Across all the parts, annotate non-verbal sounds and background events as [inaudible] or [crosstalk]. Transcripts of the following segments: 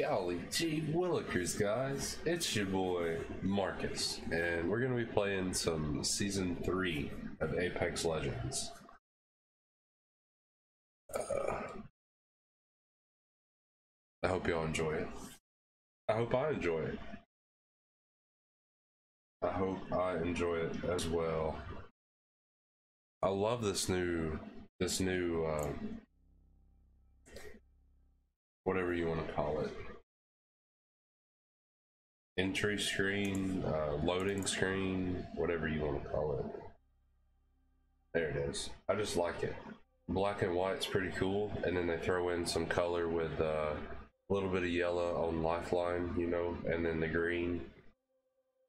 Golly gee willikers, guys. It's your boy Marcus, and we're gonna be playing some Season 3 of Apex Legends. Uh, I hope y'all enjoy it. I hope I enjoy it. I hope I enjoy it as well. I love this new, this new, uh, whatever you want to call it. Entry screen, uh, loading screen, whatever you want to call it. There it is. I just like it. Black and white's pretty cool, and then they throw in some color with uh, a little bit of yellow on Lifeline, you know, and then the green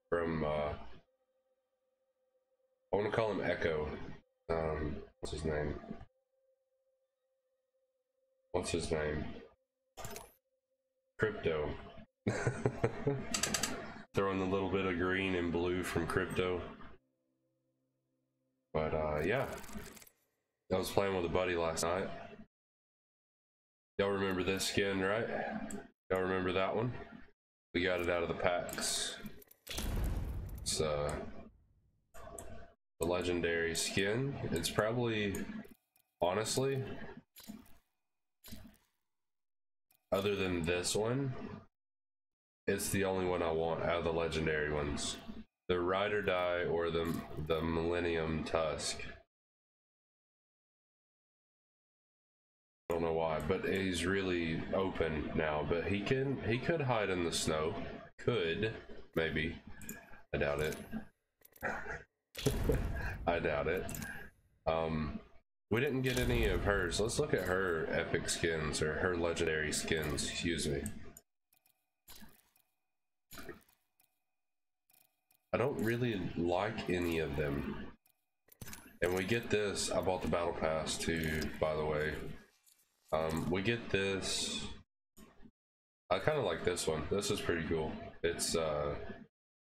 from, uh, I want to call him Echo. Um, what's his name? What's his name? Crypto. [laughs] Throwing a little bit of green and blue from Crypto. But uh, yeah, I was playing with a buddy last night. Y'all remember this skin, right? Y'all remember that one? We got it out of the packs. It's uh, the legendary skin. It's probably, honestly, other than this one, it's the only one I want out of the legendary ones. The Ride or Die or the the Millennium Tusk. I don't know why, but he's really open now. But he can he could hide in the snow. Could maybe. I doubt it. [laughs] I doubt it. Um, we didn't get any of hers. Let's look at her epic skins or her legendary skins. Excuse me. I don't really like any of them. And we get this, I bought the battle pass too, by the way. Um, we get this, I kind of like this one. This is pretty cool. It's uh,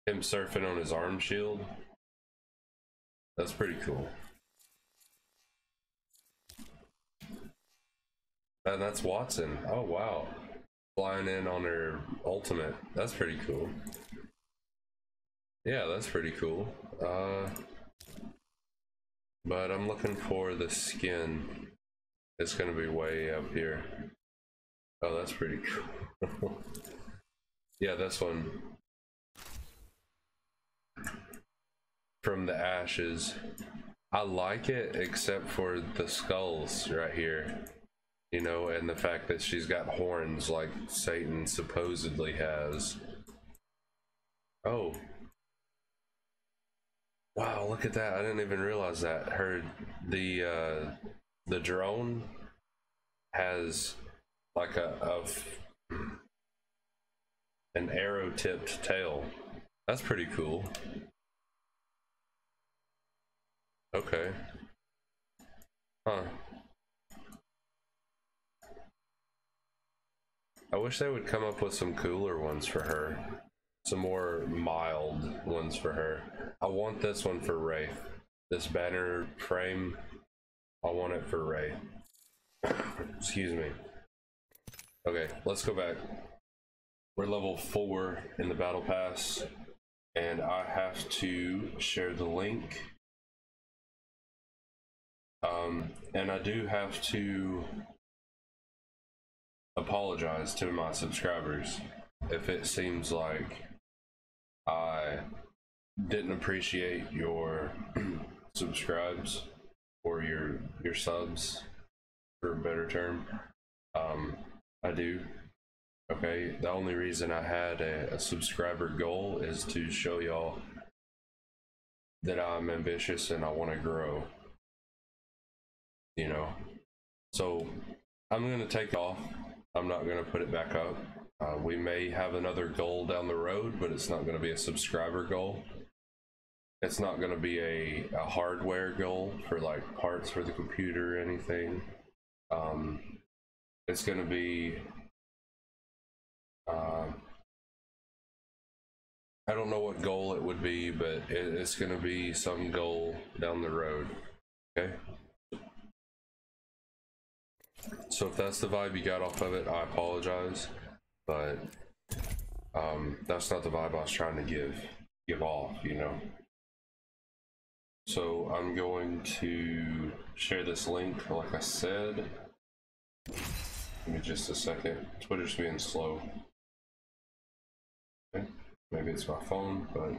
him surfing on his arm shield. That's pretty cool. And that's Wattson. Oh wow. Flying in on her ultimate. That's pretty cool. Yeah, that's pretty cool. Uh, but I'm looking for the skin. It's gonna be way up here. Oh, that's pretty cool. [laughs] yeah, this one. From the ashes. I like it except for the skulls right here. You know, and the fact that she's got horns like Satan supposedly has. Oh, Wow, look at that. I didn't even realize that. Her the uh the drone has like a of an arrow tipped tail. That's pretty cool. Okay. Huh. I wish they would come up with some cooler ones for her some more mild ones for her. I want this one for Ray. This banner frame, I want it for Ray. [coughs] Excuse me. Okay, let's go back. We're level 4 in the battle pass, and I have to share the link. Um, and I do have to apologize to my subscribers if it seems like I didn't appreciate your [clears throat] subscribes or your your subs for a better term. Um, I do. Okay, the only reason I had a, a subscriber goal is to show y'all that I'm ambitious and I want to grow. You know, so I'm gonna take off. I'm not gonna put it back up. Uh, we may have another goal down the road, but it's not going to be a subscriber goal. It's not going to be a, a hardware goal for like parts for the computer or anything. Um, it's going to be. Uh, I don't know what goal it would be, but it, it's going to be some goal down the road. Okay. So if that's the vibe you got off of it, I apologize. But um, that's not the vibe I was trying to give give off, you know. So I'm going to share this link, like I said. Give me just a second. Twitter's being slow. Okay. Maybe it's my phone, but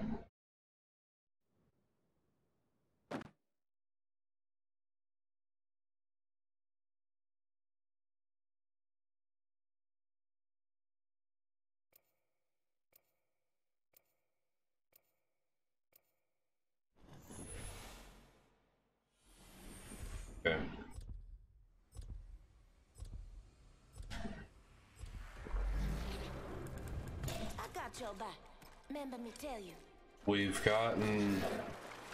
okay. I got your back. Remember me tell you. We've gotten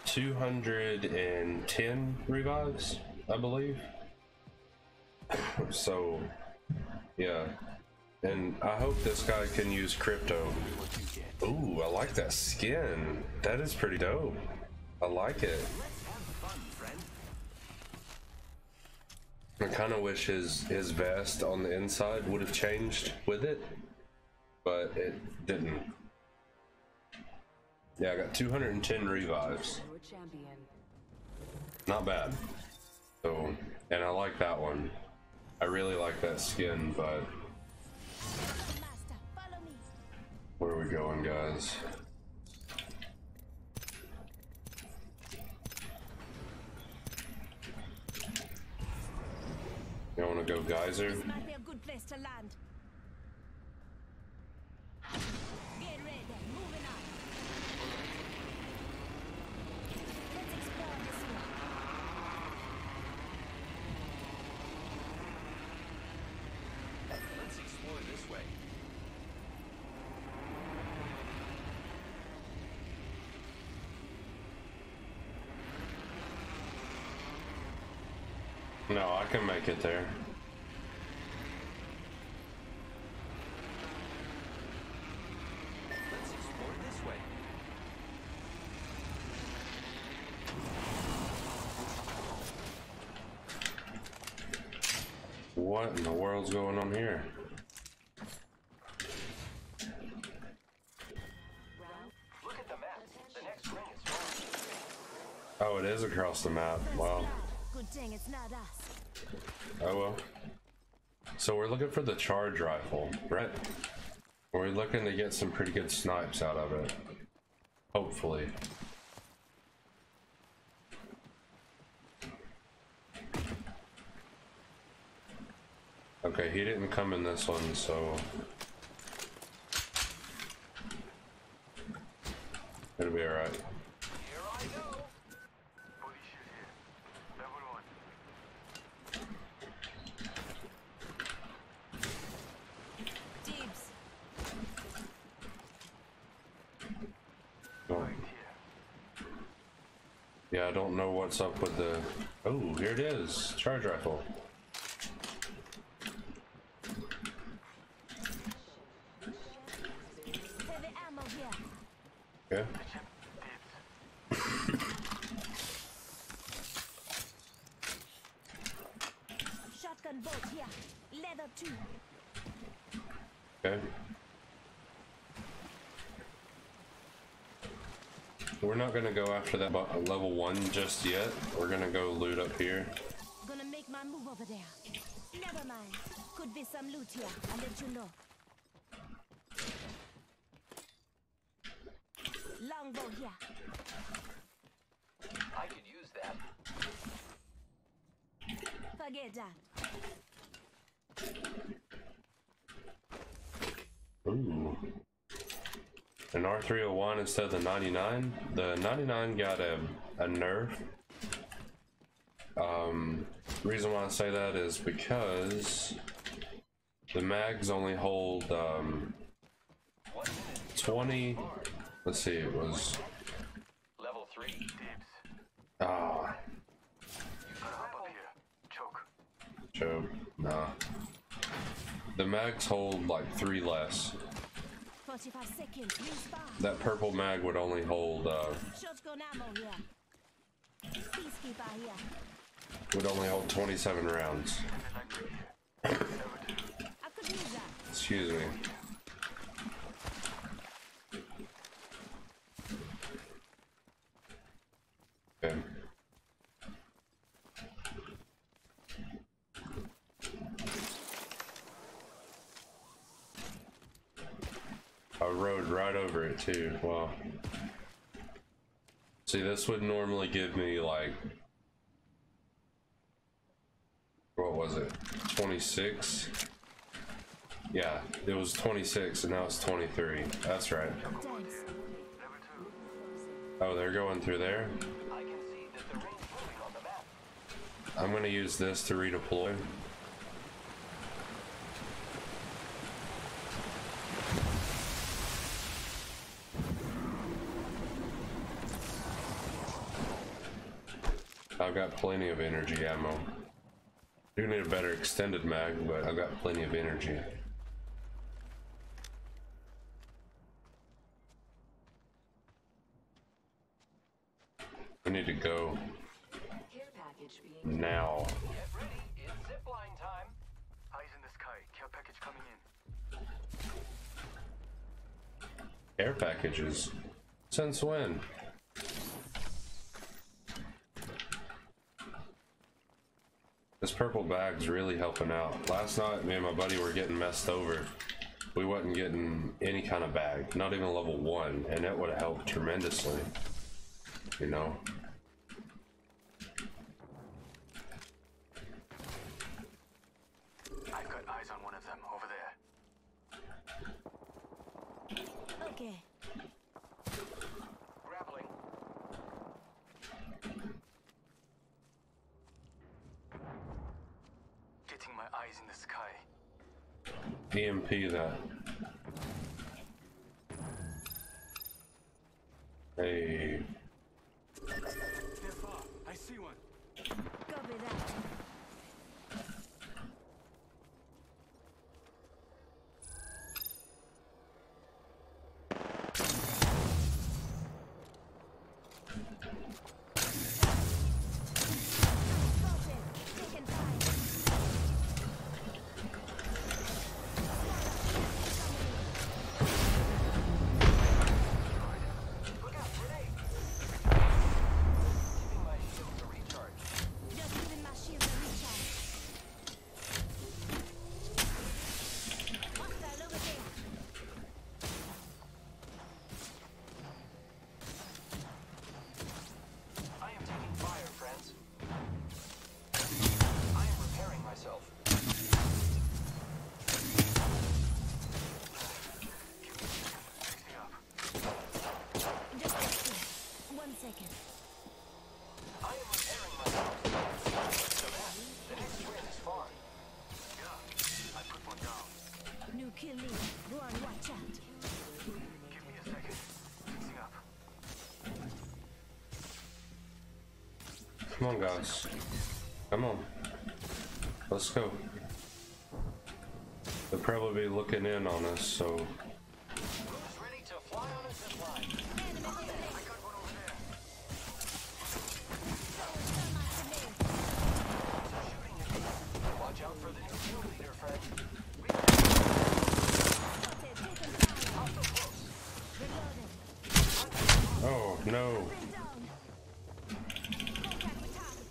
210 revives, I believe. so, yeah. And I hope this guy can use crypto. Ooh, I like that skin. That is pretty dope. I like it. I kind of wish his his vest on the inside would have changed with it, but it didn't. Yeah, I got 210 revives. Not bad. So, and I like that one. I really like that skin, but where are we going, guys? You want to go geyser? This might be a good place to land. Get ready, moving on. Let's explore this way. Let's explore this way. No, I can make it there. Let's explore this way. What in the world's going on here? Look at the map. The next ring is. Oh, it is across the map. Wow. Good thing it's not us. Oh well. So we're looking for the charge rifle, right? We're looking to get some pretty good snipes out of it. Hopefully. Okay, he didn't come in this one, so it'll be alright. Here I go. Body shield here. Level one. Dibs. Oh. Yeah, I don't know what's up with the. Oh, here it is. Charge rifle. Heavy ammo here. Yeah. Shotgun bolt here. Leather too. Okay. We're not gonna go after that bu- level one just yet. We're gonna go loot up here. Gonna make my move over there. Never mind. Could be some loot here. I'll let you know. Longbow here. I could use that. Forget that. Ooh. An R301 instead of the 99. The 99 got a, a nerf. Um, reason why I say that is because the mags only hold um, 20. Let's see, it was. Level three. Ah, Hop up here. Choke. choke. Nah. The mags hold like three less. 45 seconds. That purple mag would only hold uh, Shotgun ammo here. Peacekeeper here. would only hold 27 rounds. I could use that. Excuse me. I rode right over it too. Wow. See, this would normally give me like. What was it? 26? Yeah, it was 26 and now it's 23. That's right. Thanks. Level two. Oh, they're going through there? I can see that the ring's moving on the map. I'm gonna use this to redeploy. I've got plenty of energy ammo. Do need a better extended mag, but I've got plenty of energy. I need to go now. Air packages. Since when? This purple bag's really helping out. Last night, me and my buddy were getting messed over. We wasn't getting any kind of bag, not even level one, and it would have helped tremendously. You know? I've got eyes on one of them over there. Okay. Grappling. Getting my eyes in the sky. EMP that. Come on, guys. Come on. Let's go. They'll probably be looking in on us, so Who's ready to fly on a zipline? Enemy over there. I got one over there. Shooting at me. Watch out for the new kill leader, friend. Spotted. Taken fire. Also close. Reloading. Oh no. Bring down. Contact with target.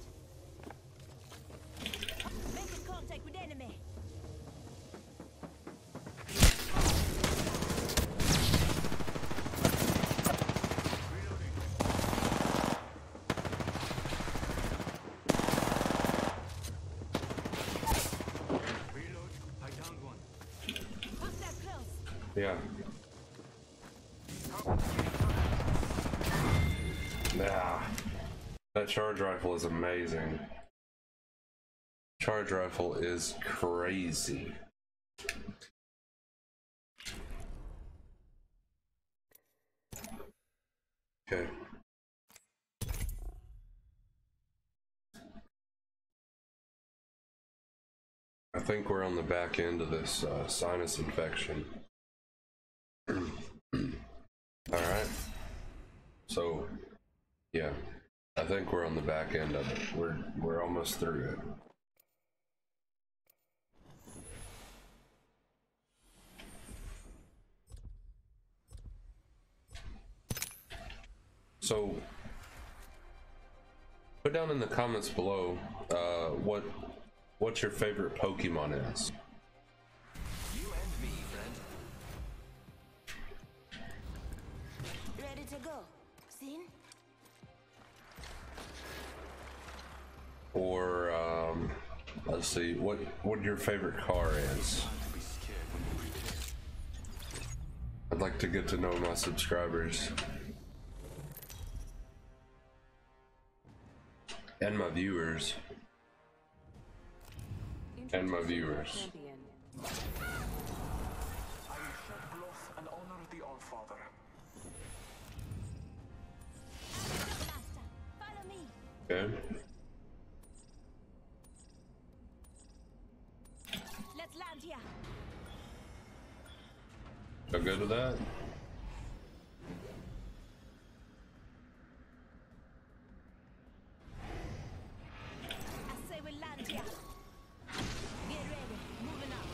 Making contact with enemy. Reload. I downed one. Hostile close. Yeah. Nah. That charge rifle is amazing. Charge rifle is crazy. Okay. I think we're on the back end of this uh, sinus infection. [clears throat] Alright. So, yeah. I think we're on the back end of it. We're we're almost through it. So, put down in the comments below uh, what what your favorite Pokemon is. Or um, let's see, what what your favorite car is? I'd like to get to know my subscribers and my viewers. And my viewers. Champion. So good with that? I say we land here. Get ready. Moving up.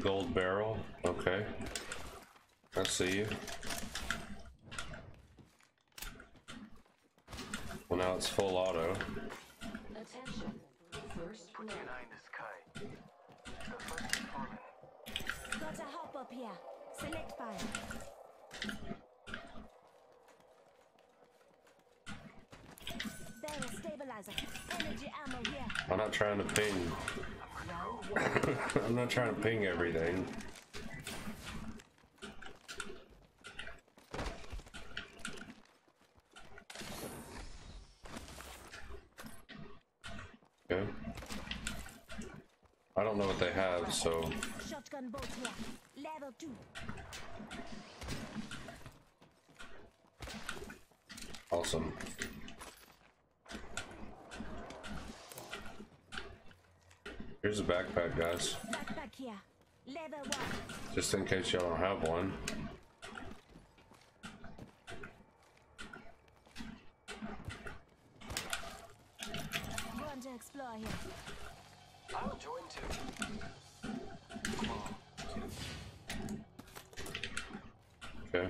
Gold barrel. Okay. I see you. Well, now it's full auto. Attention. First Put blood. an eye in the sky. The first. Got a hop up here. Select fire. Stabilizer. Energy ammo here. I'm not trying to ping. [laughs] I'm not trying to ping everything. Okay. I don't know what they have, so Shotgun bolt here. Level two. awesome. Here's a backpack, guys. Just in case y'all don't have one. I'll join too. Okay.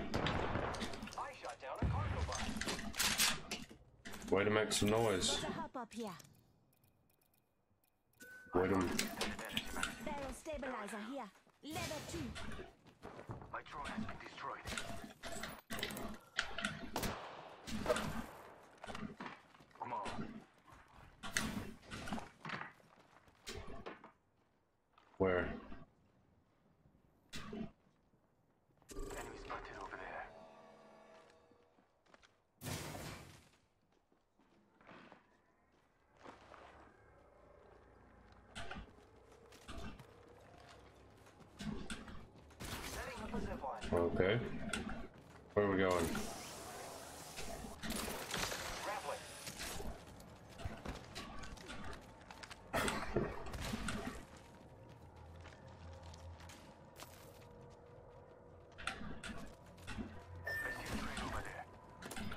Way to make some noise. Got a hop up here. Way to. Barrel stabilizer here. Level two. My drone has been destroyed. Come on. Where? Enemy spotted over there. Setting up a zipline. Okay. Where are we going?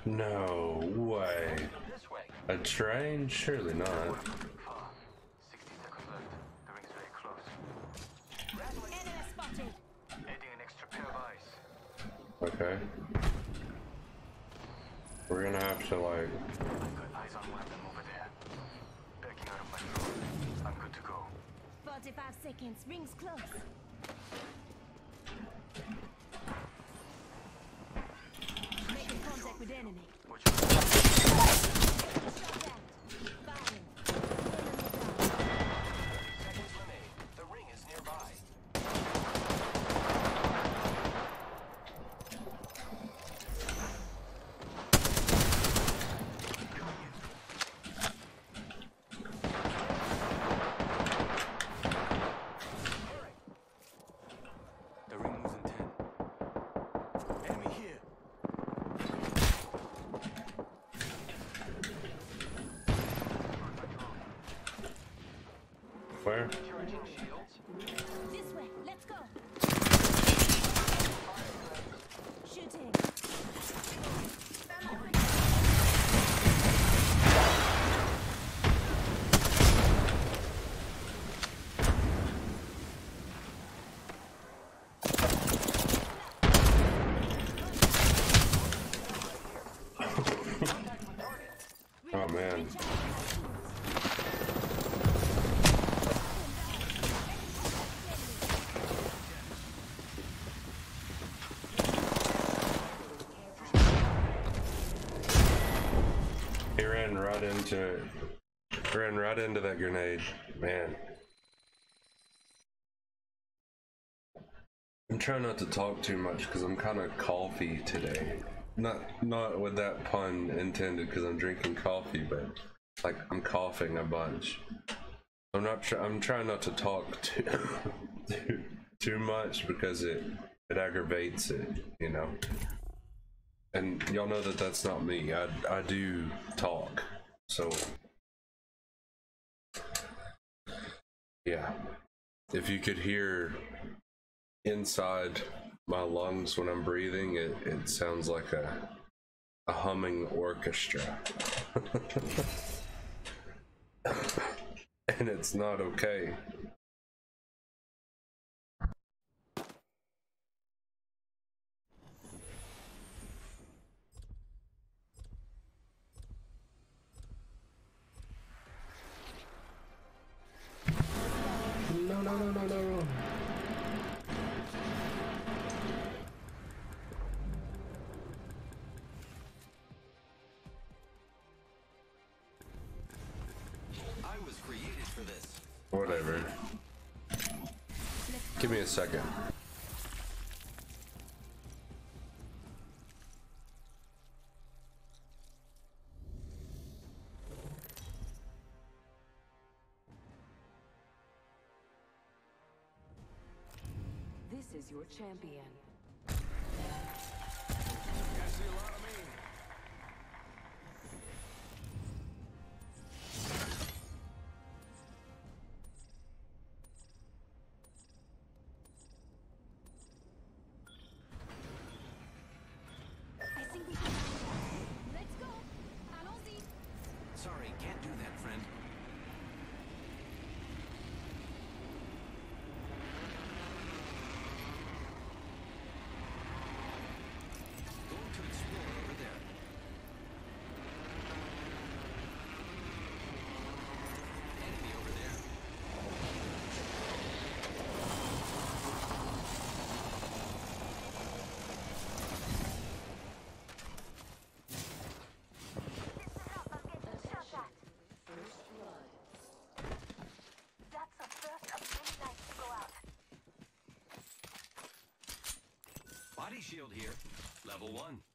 No way. A train? Surely not. Into it. Ran right into that grenade. Man. I'm trying not to talk too much because I'm kind of coffee today. Not not with that pun intended because I'm drinking coffee, but like I'm coughing a bunch. I'm not. I'm trying not to talk too [laughs] too, too much because it it aggravates it, you know. And y'all know that that's not me. I I do talk, so yeah. If you could hear inside my lungs when I'm breathing, it, it sounds like a a humming orchestra. [laughs] and it's not okay. Second. This is your champion. Sorry, can't do that, friend. Going to explore over there. Enemy over there. First blood. That's the first of many nights to go out. Body shield here. Level one.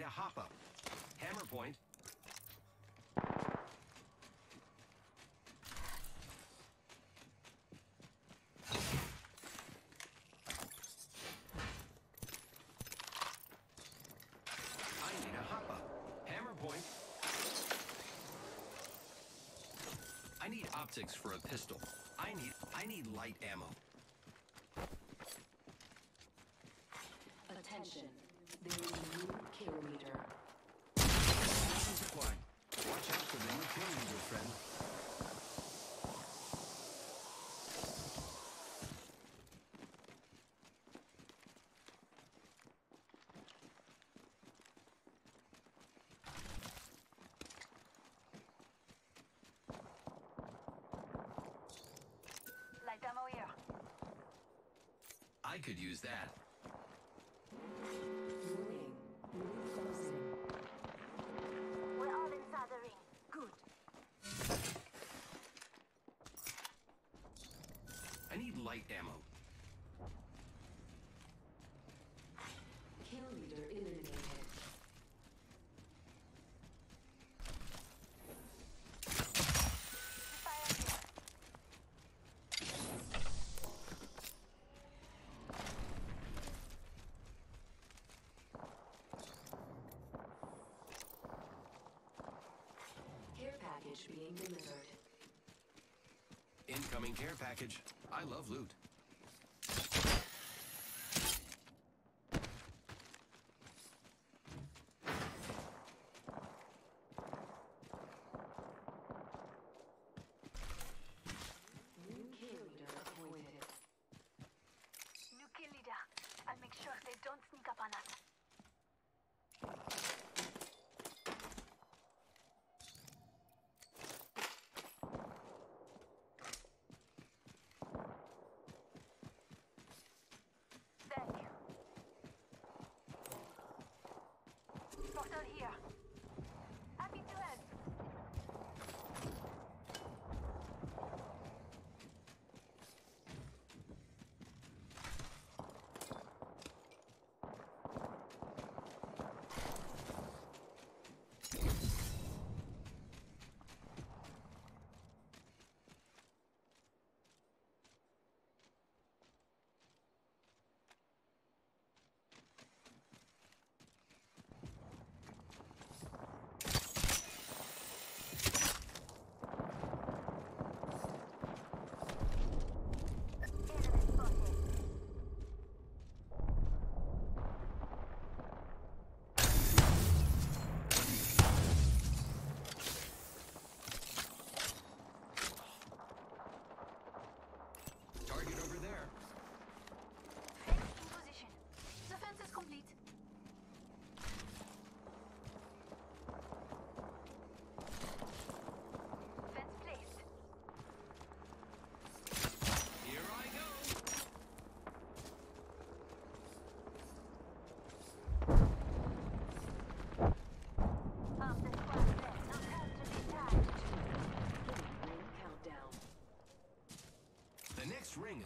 to need a hop up. Hammer point. I need optics for a pistol. I need I need light ammo. could use that. We're all inside the ring. Good. I need light ammo. Incoming care package. I love loot.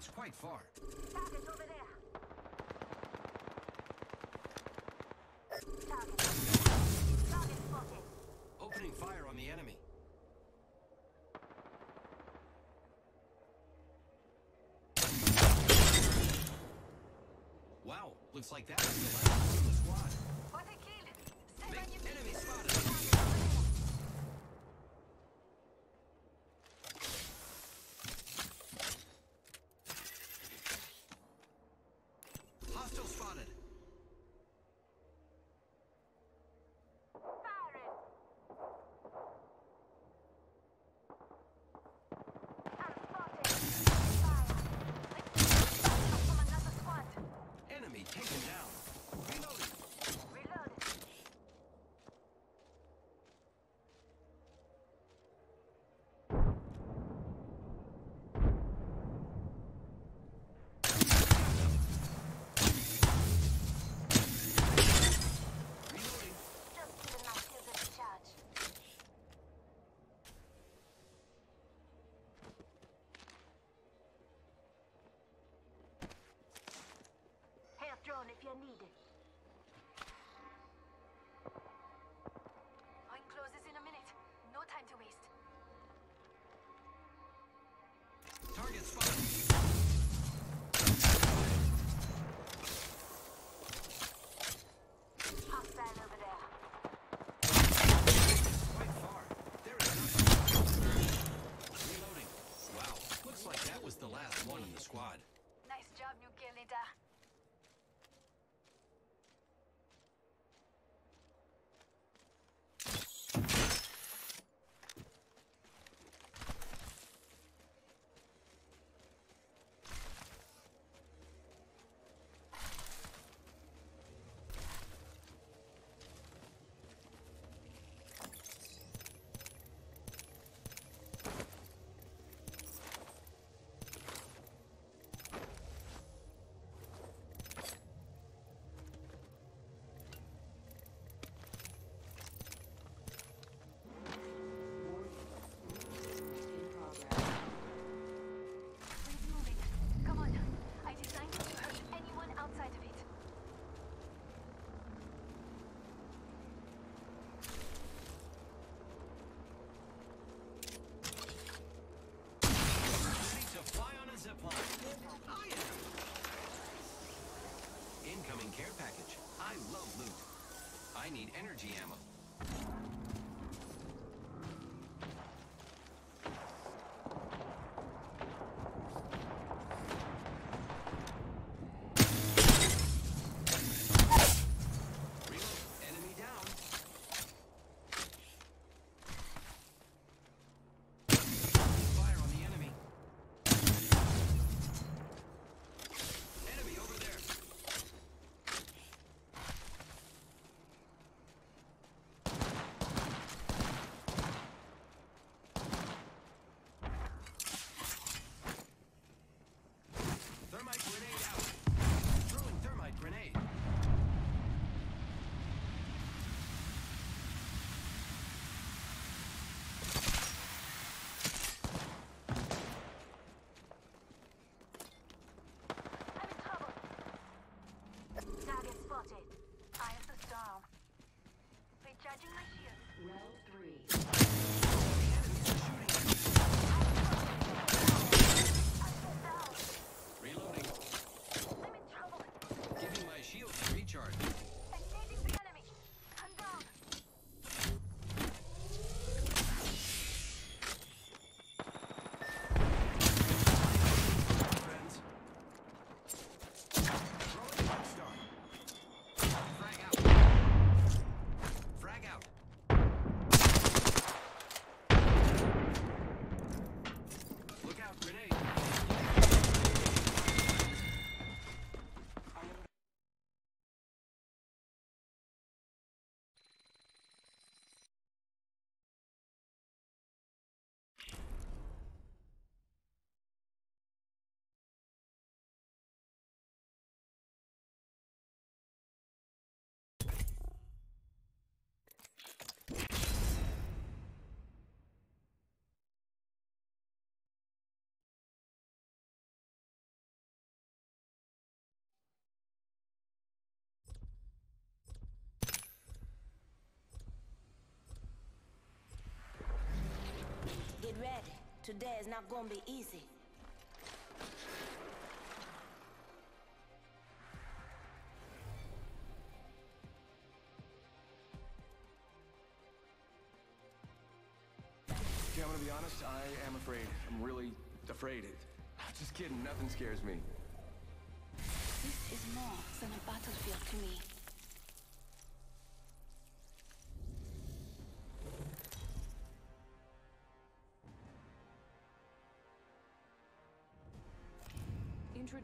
It's quite far. Target's over there. Looks like that was the last of the squad. What a kill! Seven enemy spotted. need energy ammo. ready. Today is not gonna be easy. Okay, I'm gonna be honest, I am afraid. I'm really afraid. Just kidding, nothing scares me. This is more than a battlefield to me.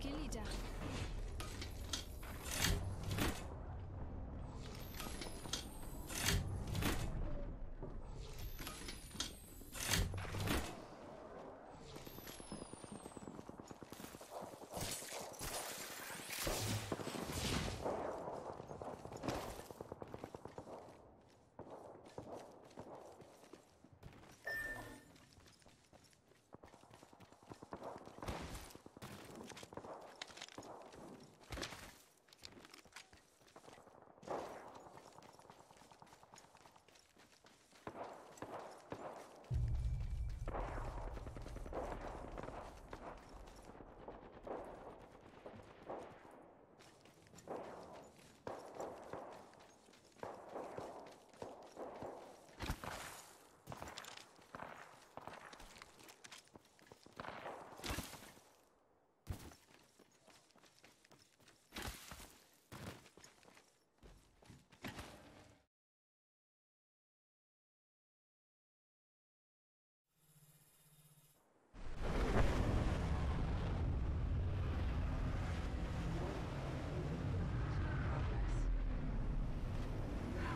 There's a new kill leader.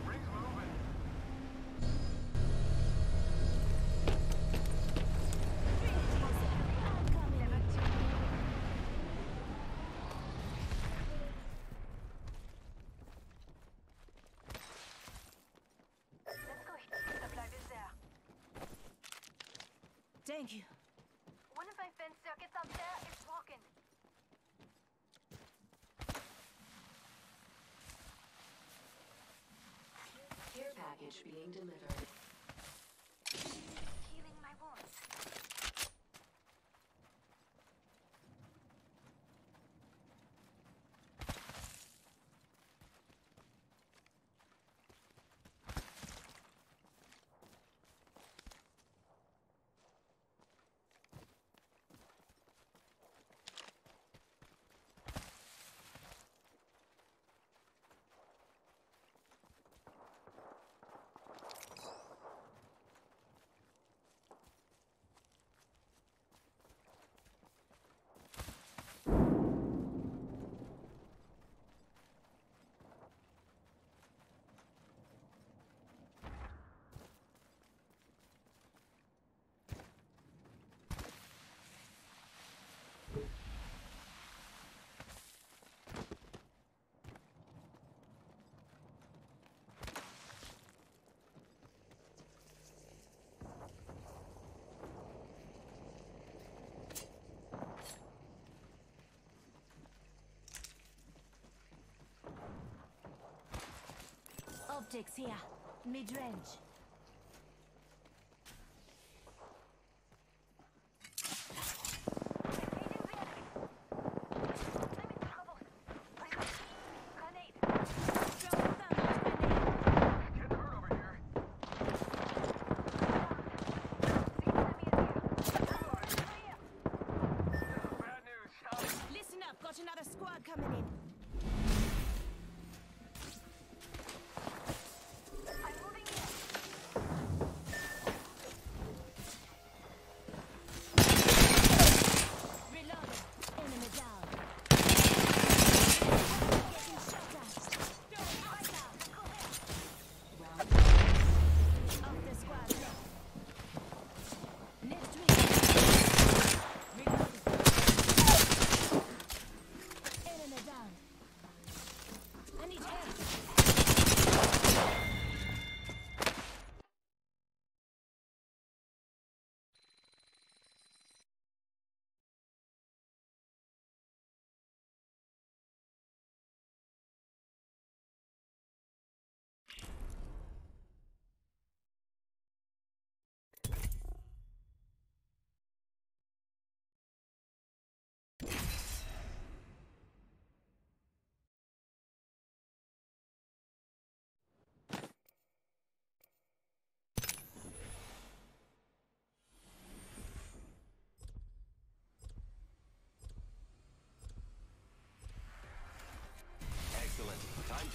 Ring's moving. Let's go. Supply is there. Thank you. One of my fence circuits up there is broken. Care package being delivered. Optics here. Mid-range.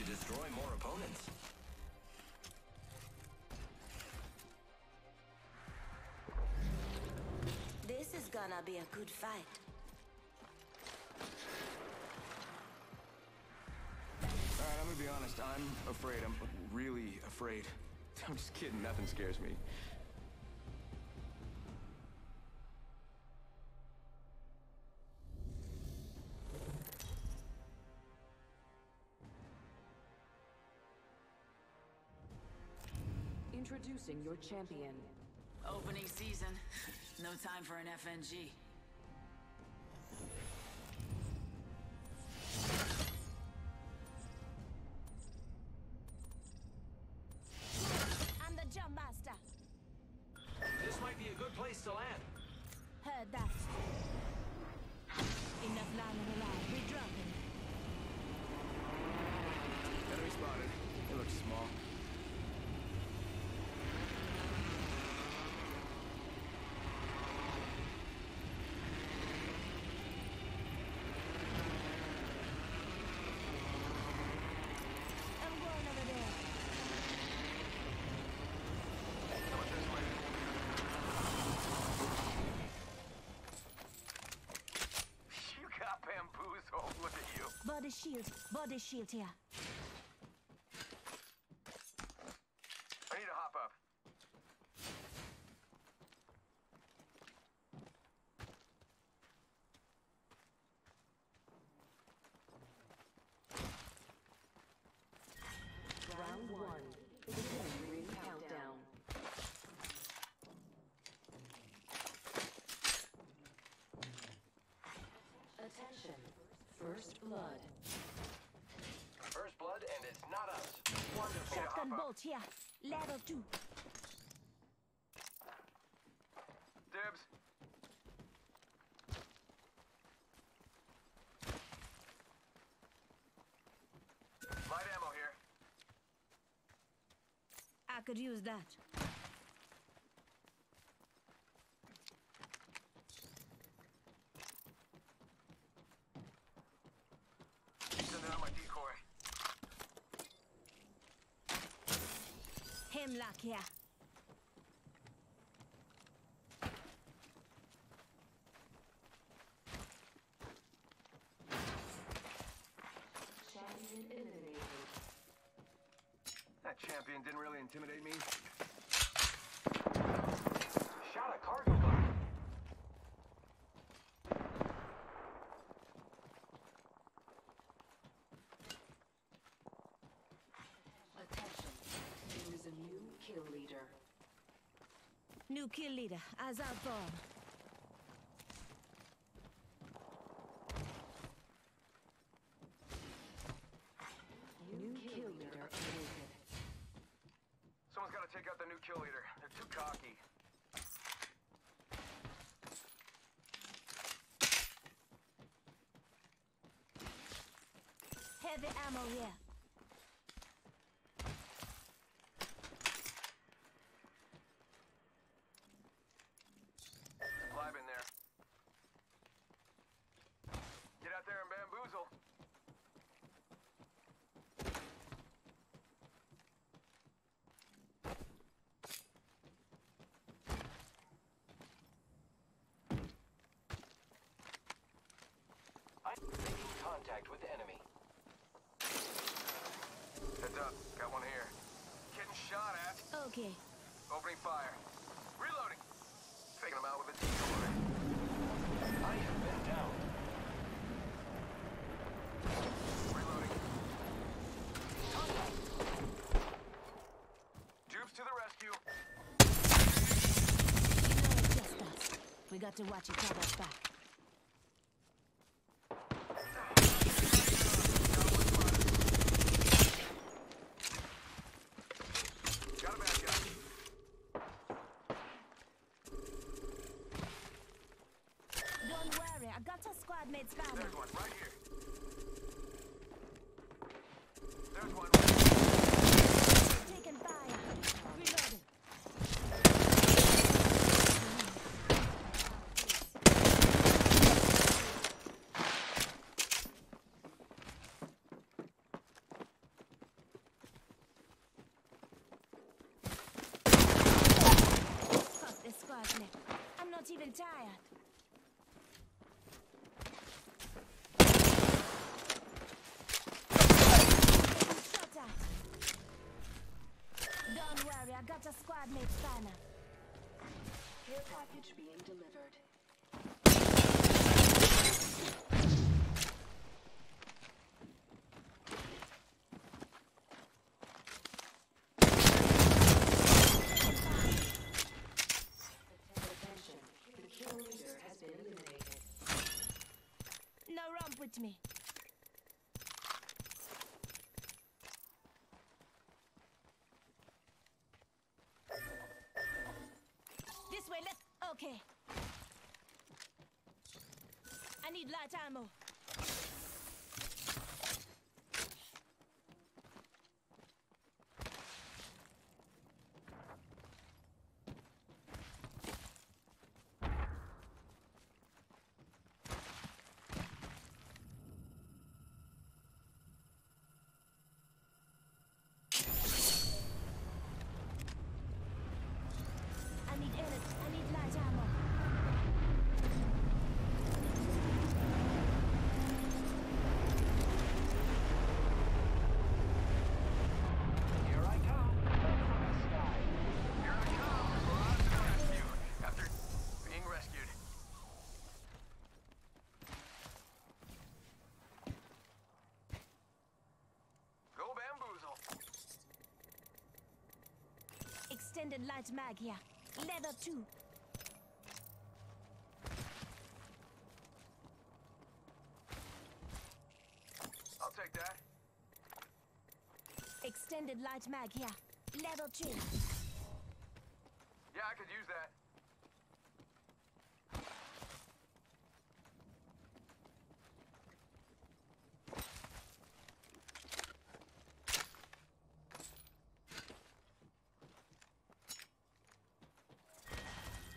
destroy more opponents. This is gonna be a good fight. Alright, I'm gonna be honest. I'm afraid. I'm really afraid. [laughs] I'm just kidding. Nothing scares me. Introducing your champion. Opening season. No time for an FNG. Body shield. Body shield here. I need to hop up. Round one. Beginning ring countdown. Attention. First blood. Vault here. Level 2. That champion didn't really intimidate me. Shot a cargo bomb. Attention. There is a new kill leader. New kill leader. Eyes out for him. New kill leader awaited. Someone's got to take out the new kill leader. They're too cocky. Heavy ammo here. Live in there. Get out there and bamboozle. I'm making contact with enemy. Heads up. Got one here. Getting shot at. Okay. Opening fire. Reloading. Taking him out with a decoy. I have been down. Reloading. Dupes to the rescue. You know it's just us. We got to watch each other's back. bad, mate. Okay. I need light ammo. I need energy. I need light ammo. Here I come. From the sky. Here I come! Mirage to the rescue! After being rescued. Go bamboozle! Extended light mag here. Leather too. I'll take that. Extended light mag here. Level two. Yeah, I could use that.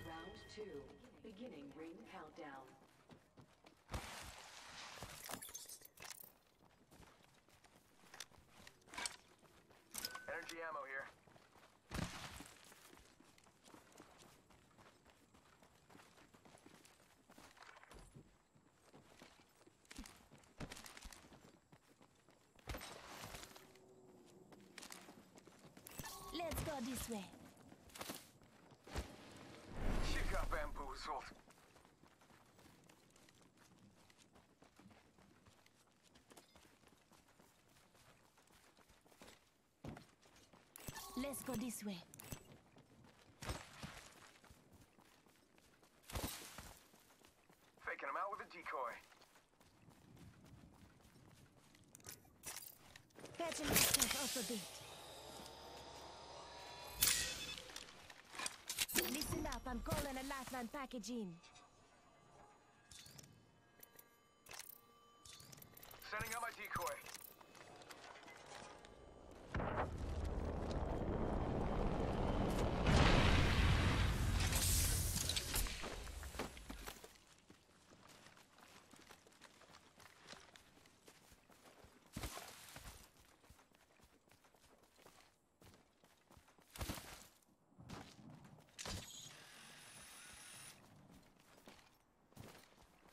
Round two. Beginning ring countdown. Energy ammo here. Let's go this way. You got bamboozled. Let's go this way. Faking him out with a decoy. Patching myself up a bit. Listen up, I'm a package in. Sending out my decoy.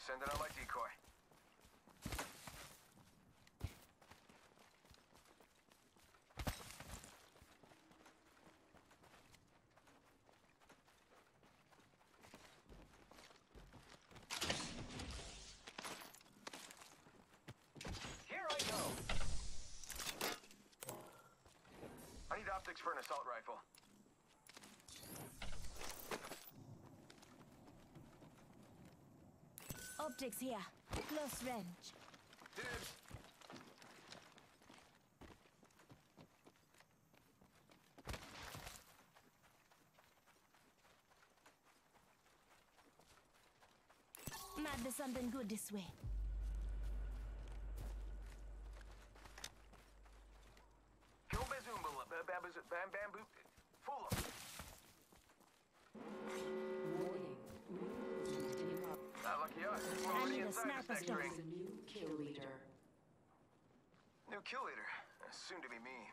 Sending out my decoy. Here I go. I need optics for an assault rifle. Optics here. Close range. Dibs. Might be something good this way. Kill leader. Soon to be me.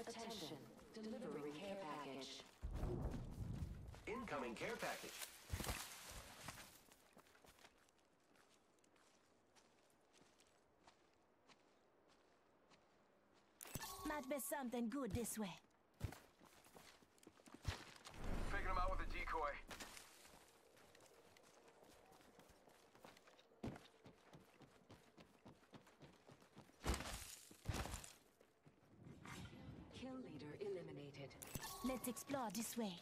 Attention. Delivering care package. Incoming care package. Might be something good this way. car this way.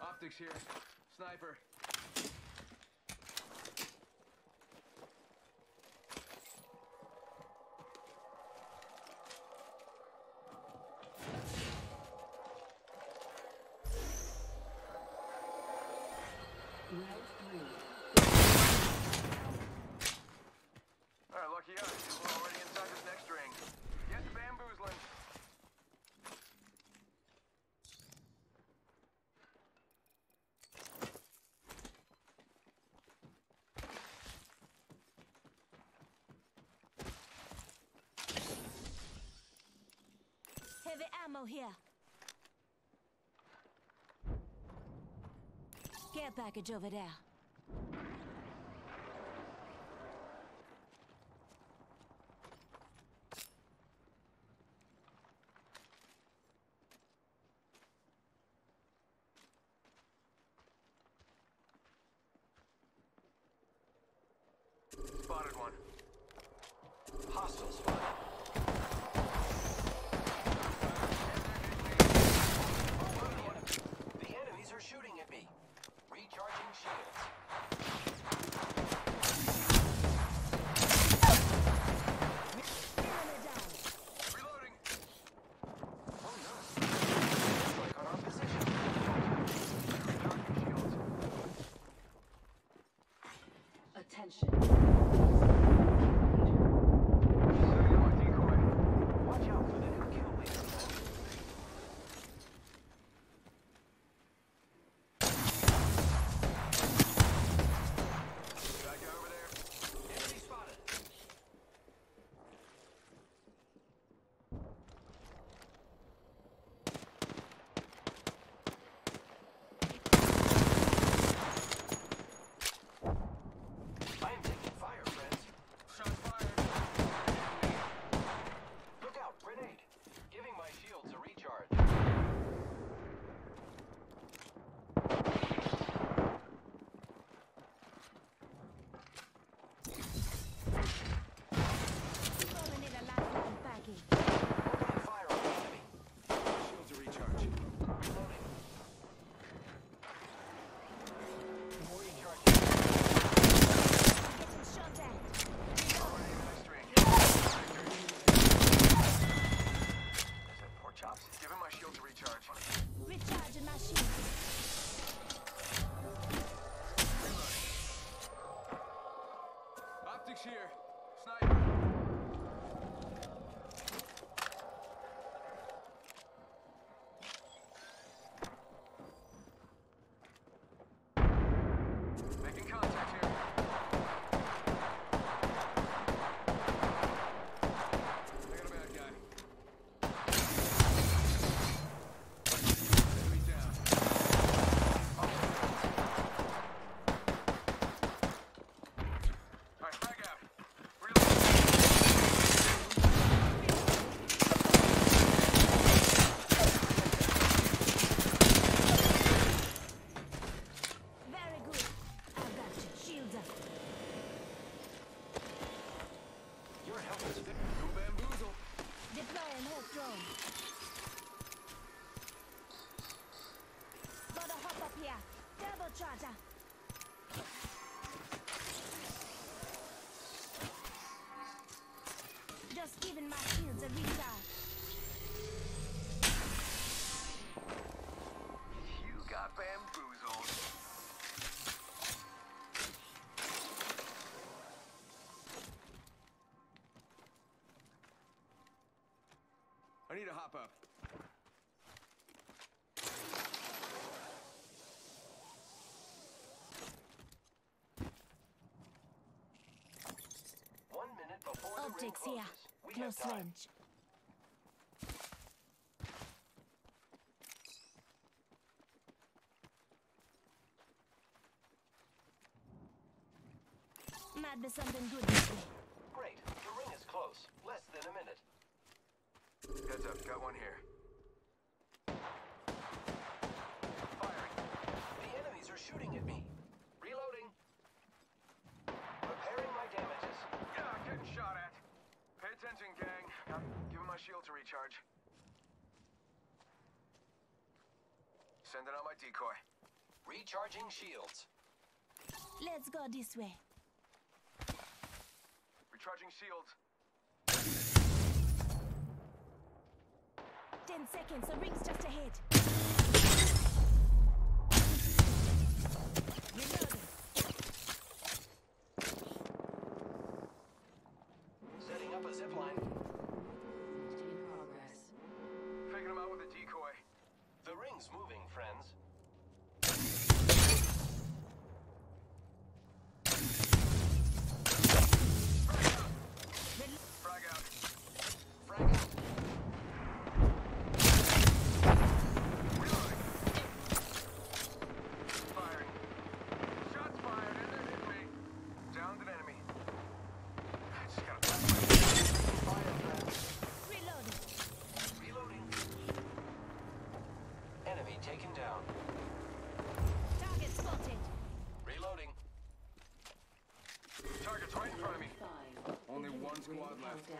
Optics here. the ammo here. Care package over there. I need to hop up. One minute before Objects the ring closes. here. Close range. Might be something good. Scout decoy. Recharging shields. Let's go this way. Recharging shields. Ten seconds, the ring's just ahead. Setting up a zip. In progress. Faking him out with a decoy. The ring's moving, friends. squad left.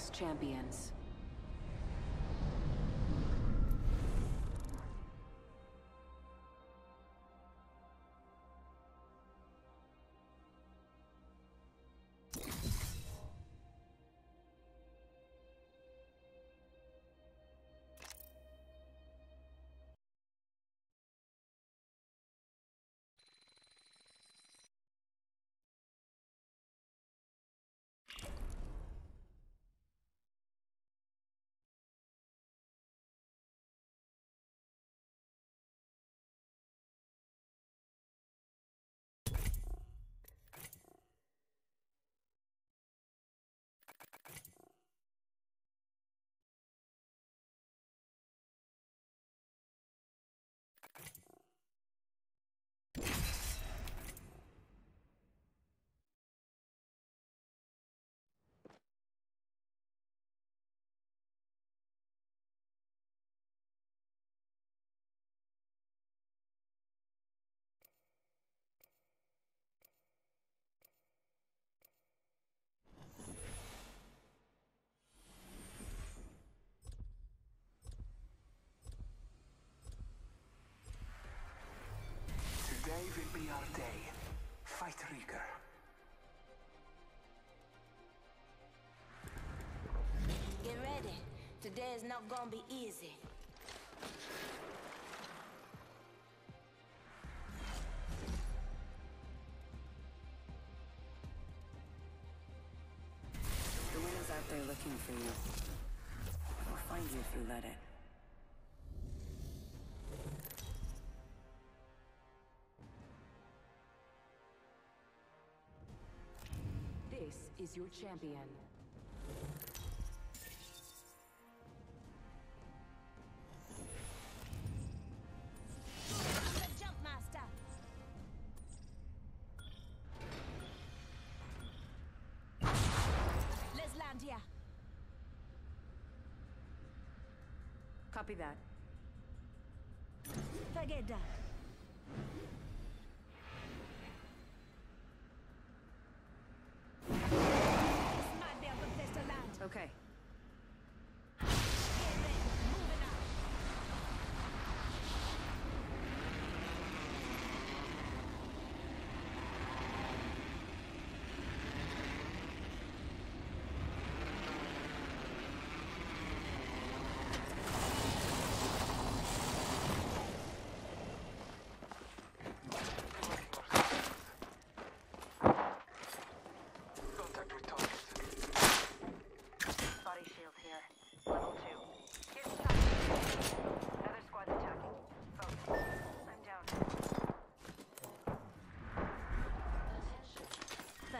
Champions. is not gonna be easy. The window's out there looking for you. We'll find you if you let it. This is your champion. Copy that. Pageda.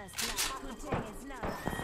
First blood. Good day is now.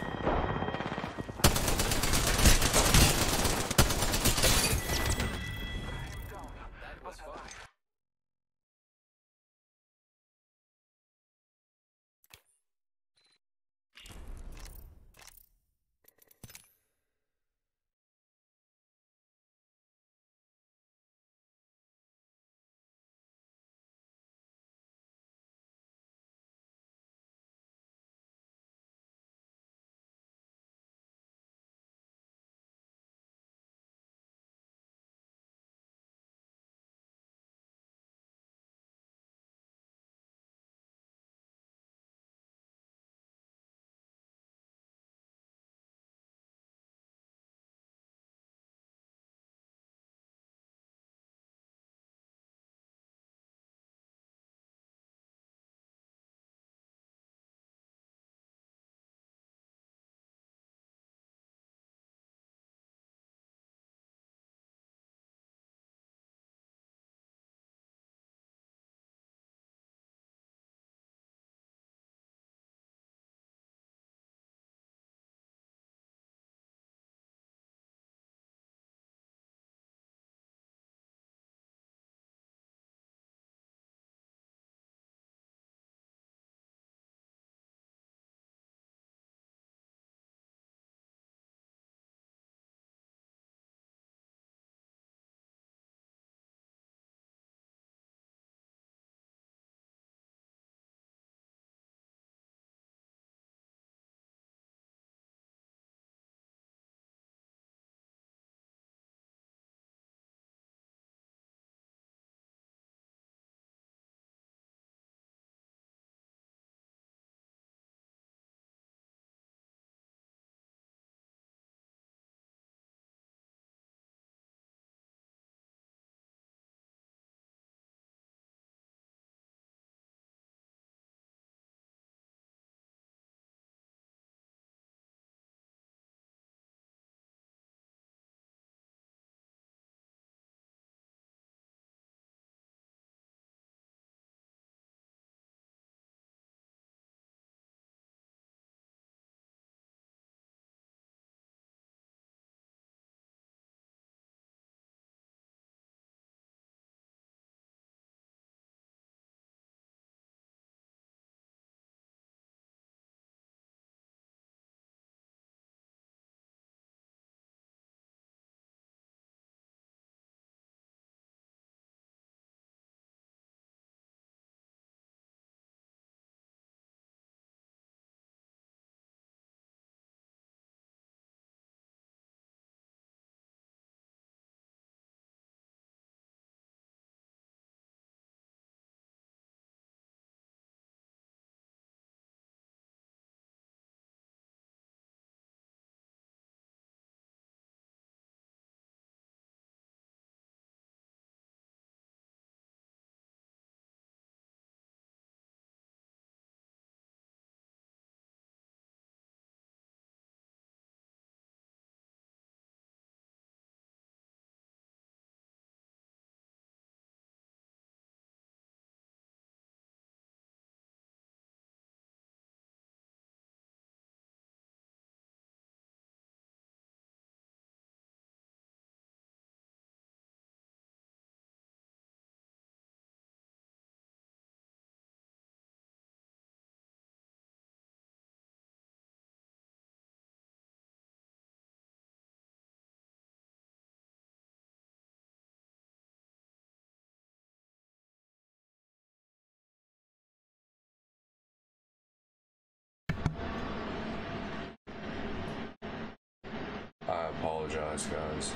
Apologize, guys.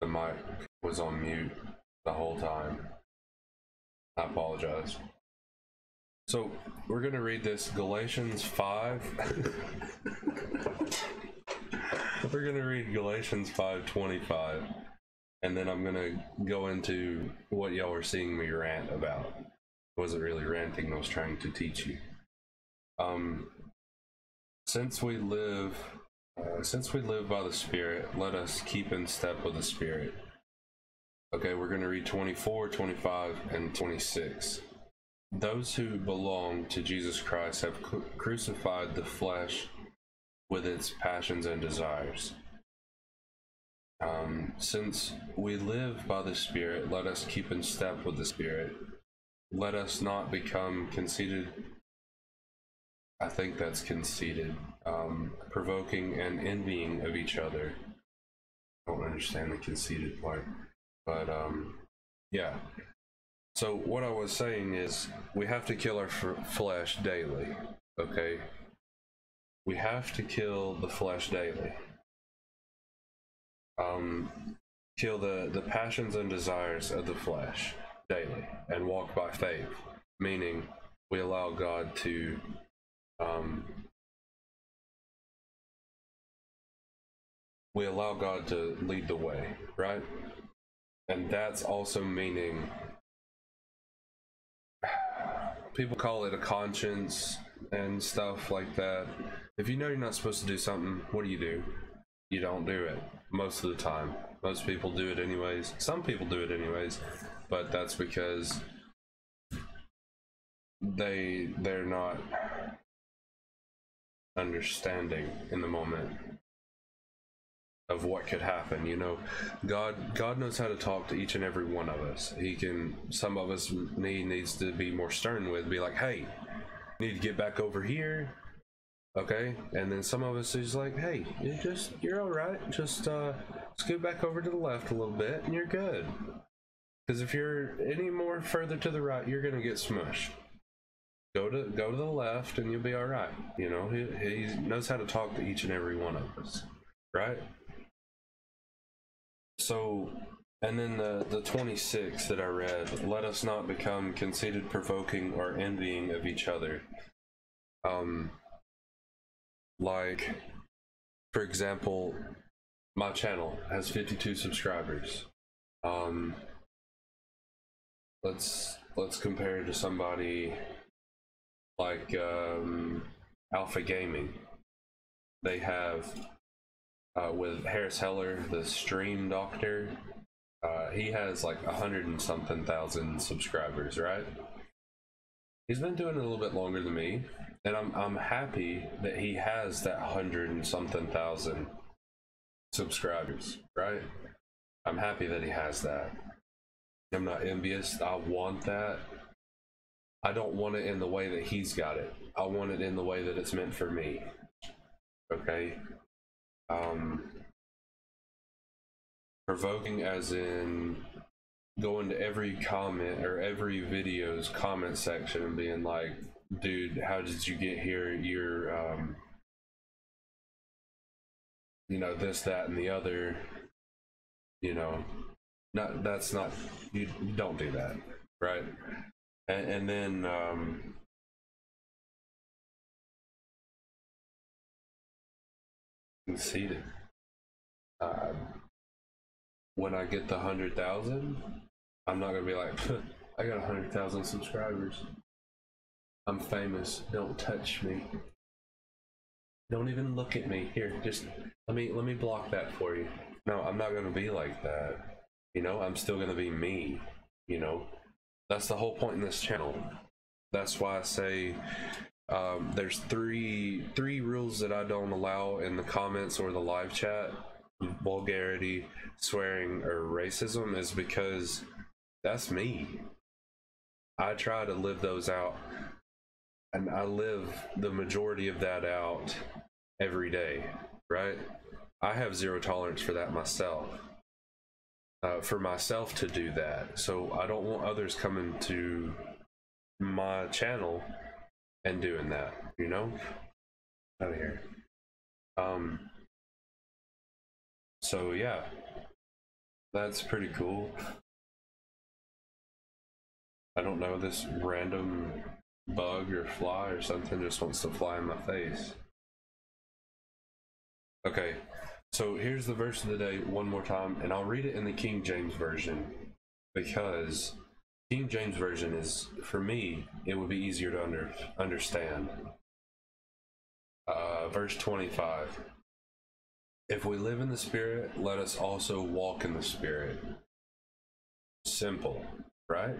The mic was on mute the whole time. I apologize. So we're gonna read this Galatians five. [laughs] we're gonna read Galatians five twenty five, and then I'm gonna go into what y'all were seeing me rant about. Wasn't really ranting. I was trying to teach you. Um, since we live, since we live by the Spirit, let us keep in step with the Spirit. Okay, we're going to read 24, 25, and 26. Those who belong to Jesus Christ have cru- crucified the flesh with its passions and desires. Um, since we live by the Spirit, let us keep in step with the Spirit. Let us not become conceited. I think that's conceited, um, provoking and envying of each other. I don't understand the conceited part, but um, yeah. So what I was saying is, we have to kill our flesh daily. Okay, we have to kill the flesh daily. Um, kill the the passions and desires of the flesh daily, and walk by faith. Meaning, we allow God to um, we allow God to lead the way, right? And that's also meaning people call it a conscience and stuff like that. If you know you're not supposed to do something, what do you do? You don't do it most of the time. Most people do it anyways. Some people do it anyways, but that's because they they're not understanding in the moment of what could happen you know? God god knows how to talk to each and every one of us. He can some of us need needs to be more stern with be like hey need to get back over here okay? And then some of us is like hey you just you're all right. Just uh scoot back over to the left a little bit and you're good. Because if you're any more further to the right you're gonna get smushed go to go to the left and you'll be all right you know? He, he knows how to talk to each and every one of us right? So and then the the 26 that i read let us not become conceited provoking or envying of each other. Um like for example my channel has 52 subscribers. Um let's let's compare to somebody like um, Alpha Gaming. They have uh, with Harris Heller, the Stream Doctor. Uh, he has like a hundred and something thousand subscribers, right? He's been doing it a little bit longer than me, and I'm I'm happy that he has that hundred and something thousand subscribers, right? I'm happy that he has that. I'm not envious. I want that. I don't want it in the way that he's got it. I want it in the way that it's meant for me. Okay. Um, provoking as in going to every comment or every video's comment section and being like, dude, how did you get here? You're, um, you know, this, that, and the other. You know, not that's not, you, you don't do that, right? And, and then um, conceited. Uh, when I get the hundred thousand, I'm not gonna be like, I got a hundred thousand subscribers. I'm famous. Don't touch me. Don't even look at me. Here, just let me let me block that for you. No, I'm not gonna be like that. You know, I'm still gonna be me. You know, that's the whole point in this channel. That's why I say um, there's three three rules that I don't allow in the comments or the live chat: vulgarity, swearing, or racism. Is because that's me. I try to live those out, and I live the majority of that out every day. Right? I have zero tolerance for that myself uh, for myself to do that. So I don't want others coming to my channel and doing that, you know? Out of here. Um, so yeah, that's pretty cool. I don't know, this random bug or fly or something just wants to fly in my face. Okay, so here's the verse of the day one more time, and I'll read it in the King James Version because King James Version is, for me, it would be easier to under, understand. Uh, verse 25 If we live in the Spirit, let us also walk in the Spirit. Simple, right?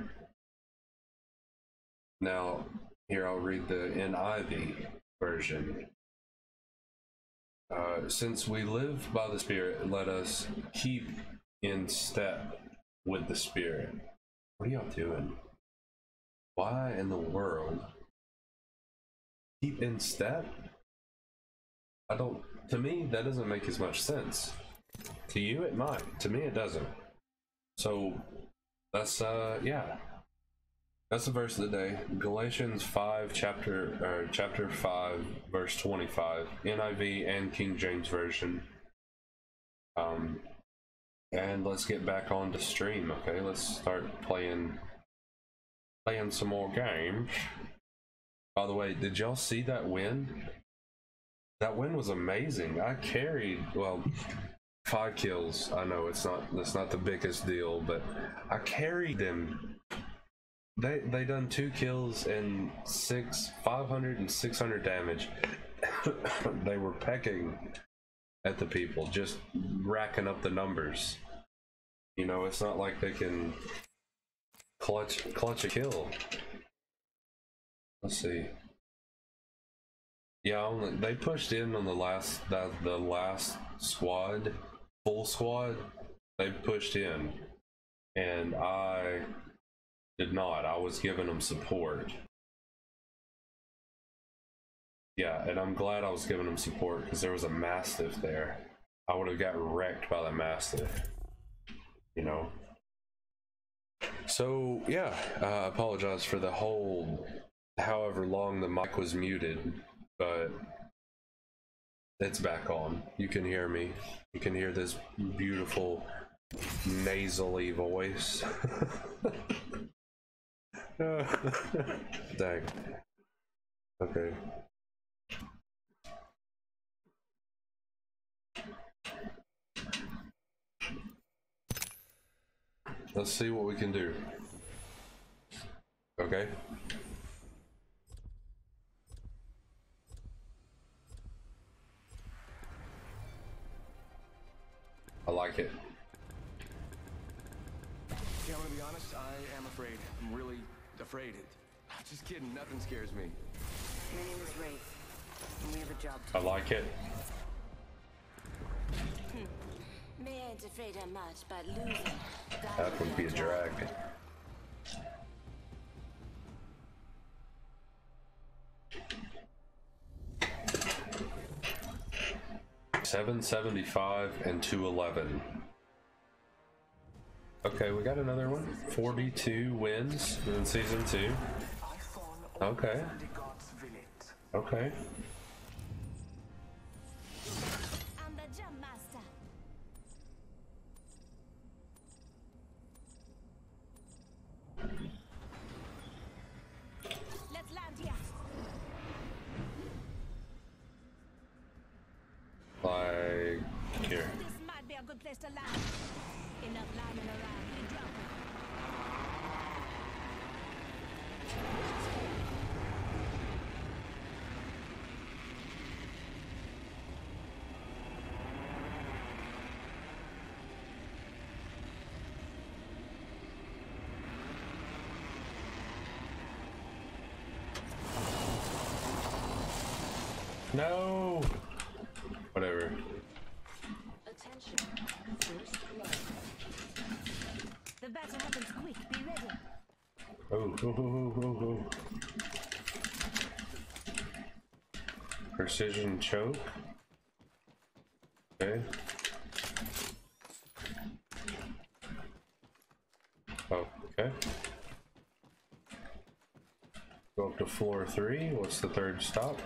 Now, here I'll read the NIV version. Uh, since we live by the Spirit, let us keep in step with the Spirit. What are y'all doing? Why in the world? Keep in step? I don't. To me, that doesn't make as much sense. To you, it might. To me, it doesn't. So, that's, uh, yeah. That's the verse of the day. Galatians 5, chapter, or chapter 5, verse 25. NIV and King James Version. Um, and let's get back on to stream, okay? Let's start playing, playing some more games. By the way, did y'all see that win? That win was amazing. I carried, well, five kills. I know it's not, that's not the biggest deal, but I carried them they they done two kills and six 500 and 600 damage. [coughs] they were pecking at the people, just racking up the numbers. You know, it's not like they can clutch clutch a kill. Let's see. Yeah, only, they pushed in on the last that the last squad, full squad. They pushed in, and I did not. I was giving them support. Yeah, and I'm glad I was giving them support because there was a Mastiff there. I would have got wrecked by the Mastiff. You know? So, yeah, uh, I apologize for the whole however long the mic was muted, but it's back on. You can hear me. You can hear this beautiful nasally voice. [laughs] [laughs] Dang. Okay. Let's see what we can do. Okay. I like it. Yeah, I'm gonna be honest, I am afraid. I'm really afraid. Just kidding, nothing scares me. Your name is Wraith, and we have a job to I like it. Me ain't afraid of much, but losing. That would be a drag. Seven seventy five and two eleven. Okay, we got another one. Forty two wins in season two. Okay. Okay. No. Whatever. Attention. First blood. The battle happens quick. Be ready. Oh, oh, oh, oh, oh, oh. Precision choke. Okay. Oh, okay. Go up to floor three. What's the third stop?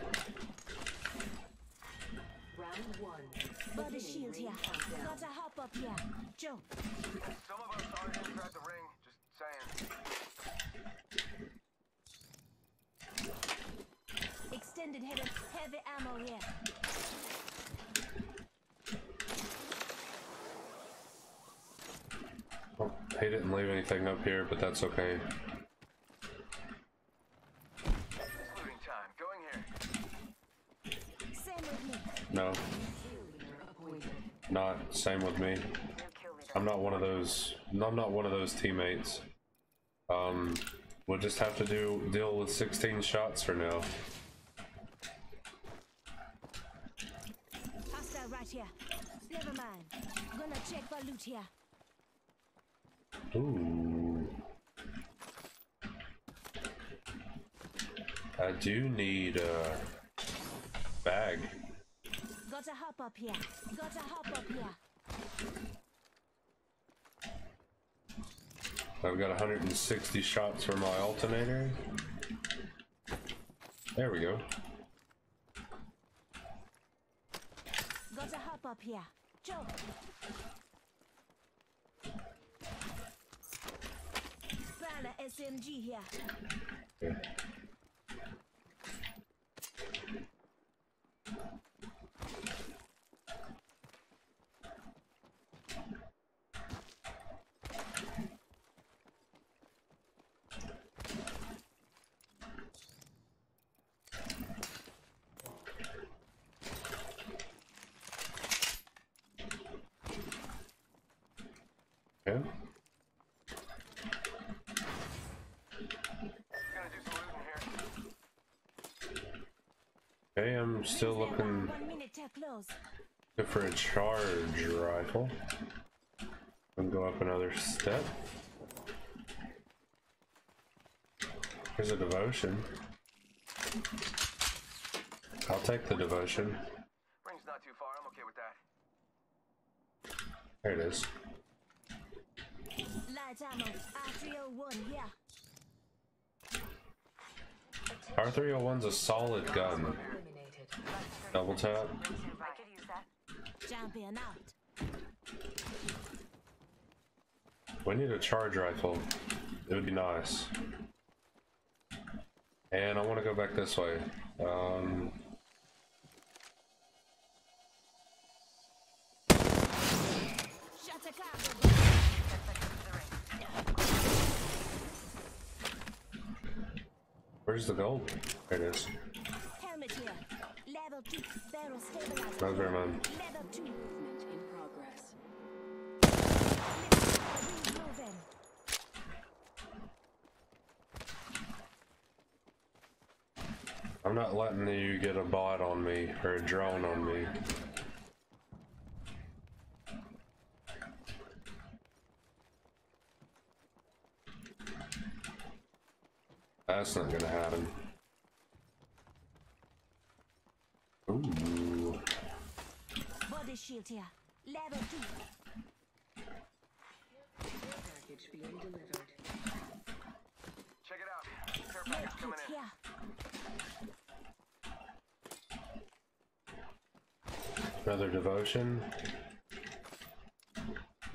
Round one. Body shield here. Gotta hop up here. Joe. Some of us aren't inside the ring. Just saying. Extended heavy, heavy ammo here. Oh, he didn't leave anything up here, but that's okay. It's looting time. Going here. Same with okay. No. Not same with me. I'm not one of those. I'm not one of those teammates. Um, we'll just have to do deal with 16 shots for now. Hostile right here. Never mind. Gonna check for loot here. Ooh. I do need a bag. Gotta hop up here. Gotta hop up here. I've got 160 shots for my alternator. There we go. Gotta hop up here. Joe. Prowler SMG here. Okay. Okay. Gonna do some looting here. Okay, I'm still looking One close. good for a charge rifle. And go up another step. Here's a devotion. I'll take the devotion. Ring's not too far. I'm okay with that. There it is. Light ammo. R301 yeah. R301's a solid gun. Double tap. We need a charge rifle. It would be nice. And I want to go back this way. Um, where's the gold? There it is. Level 2. Barrel stabilized. Mind. Level 2. Movement in progress. Moving. I'm not letting you get a bot on me or a drone on me. That's not gonna happen. Ooh. Body shield here. Level 2. Package being delivered. Check it out. Care package kit coming in. here. Another devotion.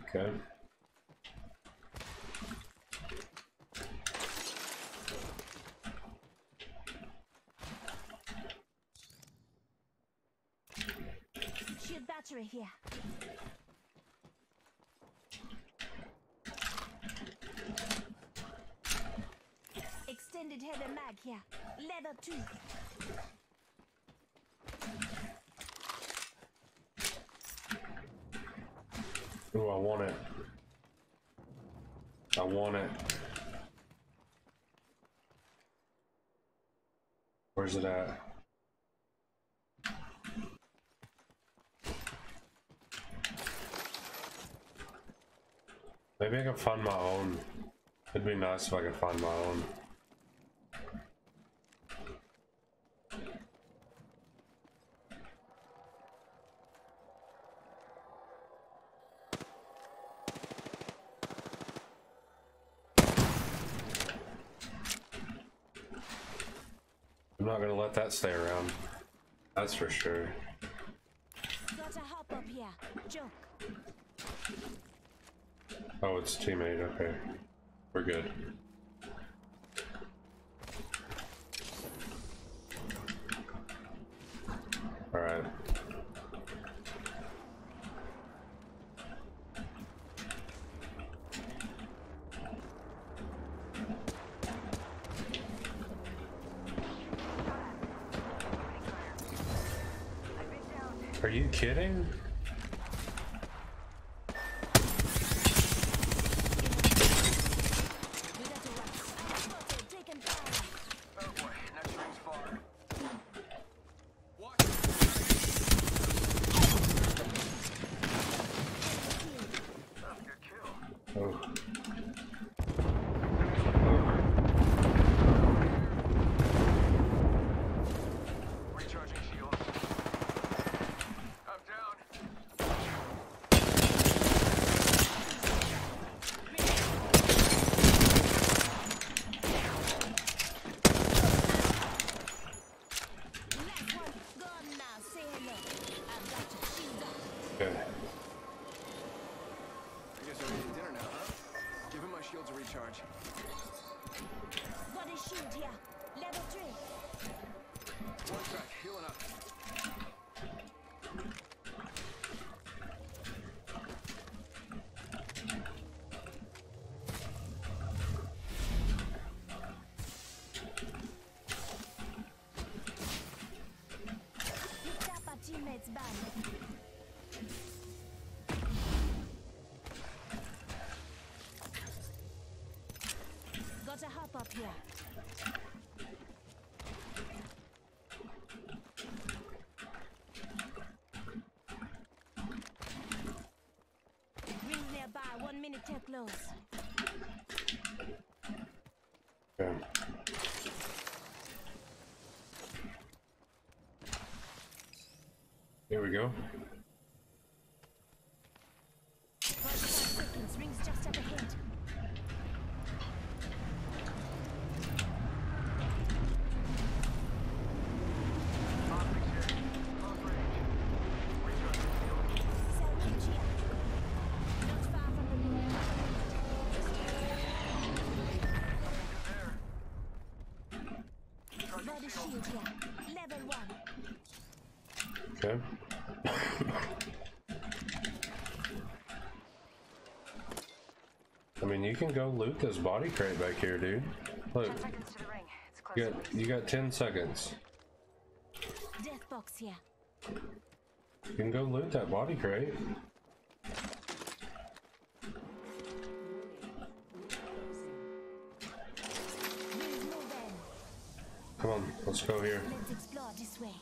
Okay. Shield here. Extended heavy mag here. Level 2. Ooh, I want it. I want it. Where's it at? Maybe I can find my own. It'd be nice if I could find my own. I'm not gonna let that stay around. That's for sure. Gotta hop up here. Joke. Oh, it's teammate. Okay, we're good. All right. Are you kidding? Close. Okay. Here we go. 45 seconds. Rings just up ahead. Optics here. Close range. Recharging shields. Salute here. Not far from the moon. Good there. Body shield here. Level one. Okay. I mean, you can go loot this body crate back here, dude. Look, Ten seconds to the ring. It's close. you got, you got 10 seconds. Death box here. You can go loot that body crate. Come on, let's go here. Let's explore this way.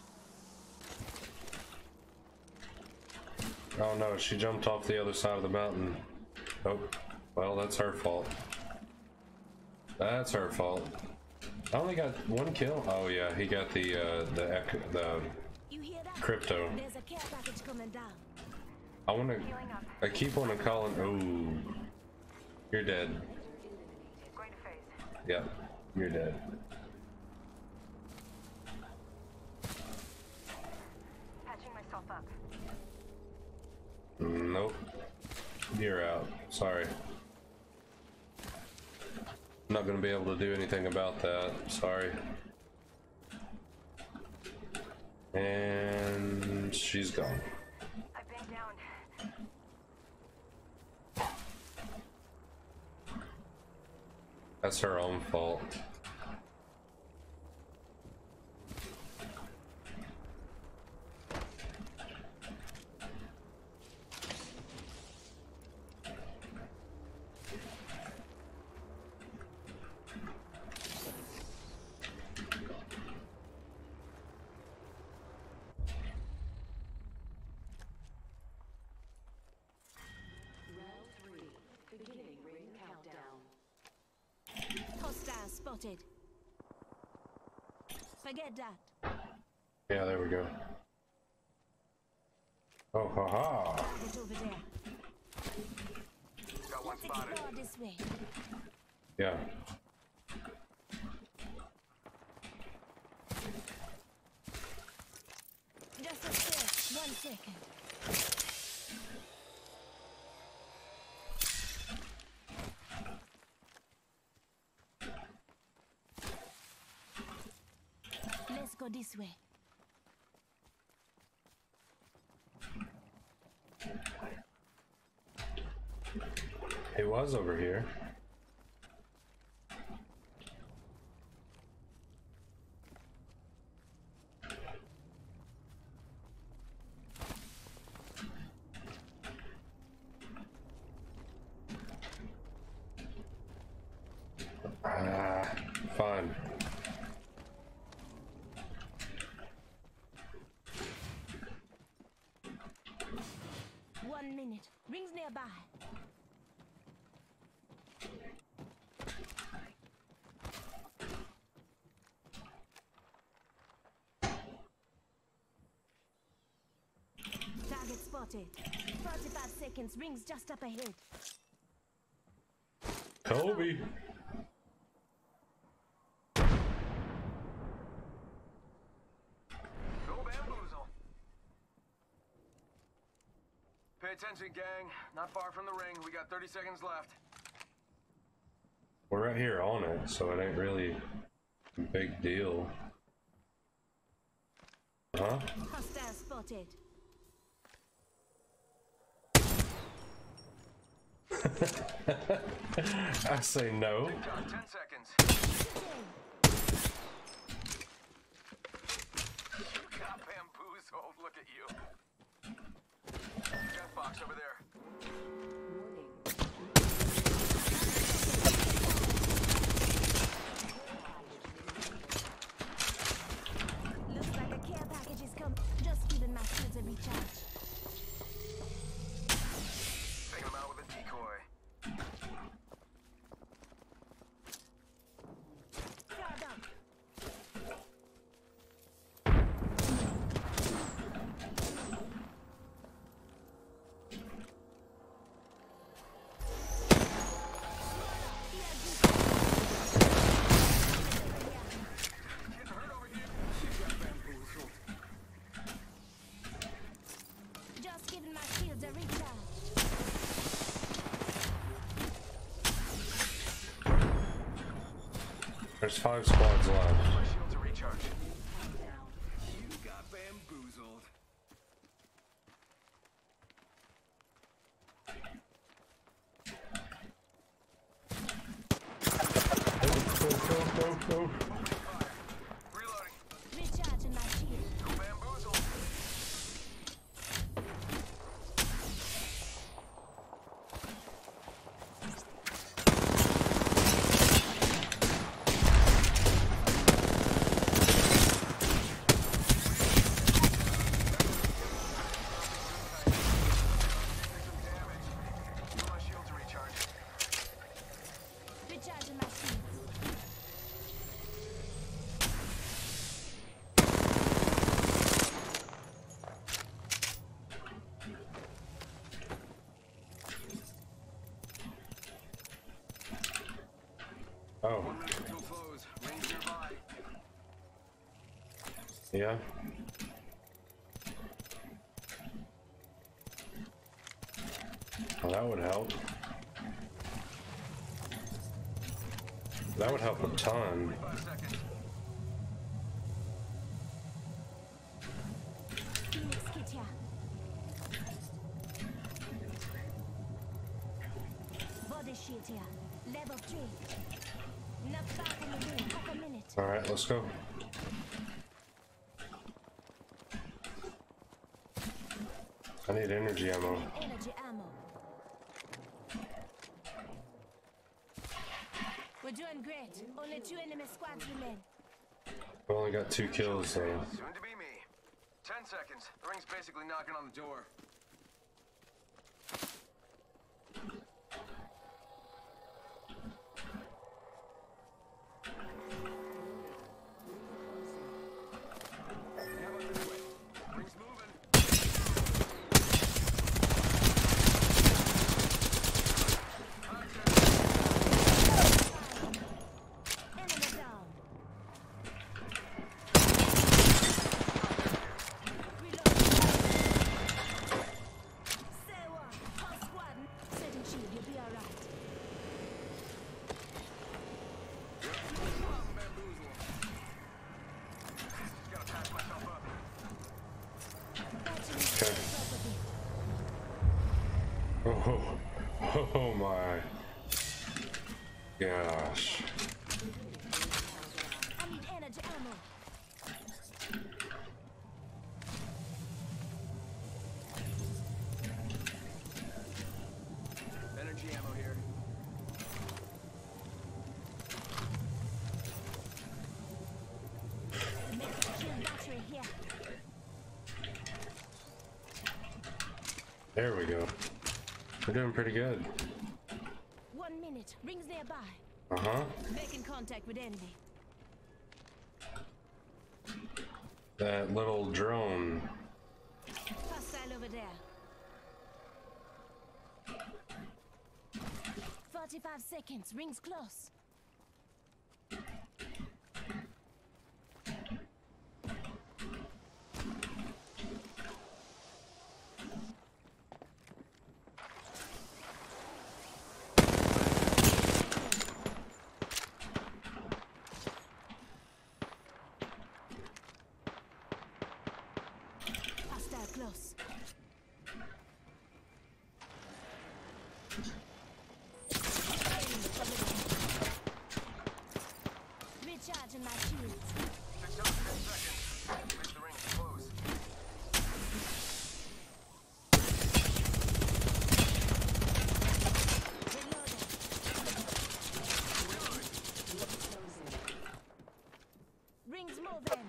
Oh no, she jumped off the other side of the mountain. Oh, well, that's her fault. That's her fault. I only got one kill. Oh yeah, he got the uh, the ec- the You hear that? crypto. There's a care package coming down. I want to. I keep on calling. Oh, you're dead. Going to you're dead. Patching myself up. Nope. You're out. Sorry. Not gonna be able to do anything about that. Sorry. And she's gone. I've been down. That's her own fault. Round three. Beginning ring countdown. Hostile spotted. Forget that. Yeah, there we go. Oh, haha. Target over there. Got one Let's spotted. explore this way. Yeah. Just a step. One second. Let's go this way. He was over here. Ah, fine. One minute. Rings nearby. Target spotted. 45 seconds. Rings just up ahead. Kobe. Go bamboozle. Pay gang. Not far from the ring. We got 30 seconds left. We're right here on it, so it ain't really a big deal. Huh? Hostile spotted. [laughs] I say no. 10 seconds. You got bamboozled. Look at you. Box over there. There's five squads left. Yeah. Well, that would help. That would help a ton. Let's Phoenix kit here. Body shield here. Level 3. Not far from the ring. Half a minute. Alright, let's go. I need energy ammo. Energy ammo. We're doing great. Only two enemy squads remain. We only got two kills, so here. There we go. We're doing pretty good. One minute. Rings nearby. Uh huh. Making contact with enemy. That little drone. Hostile over there. 45 seconds. Rings close. Hostile close. Recharging my shields. Six out of ten seconds. Reach the ring close. Reloading. Rings moving.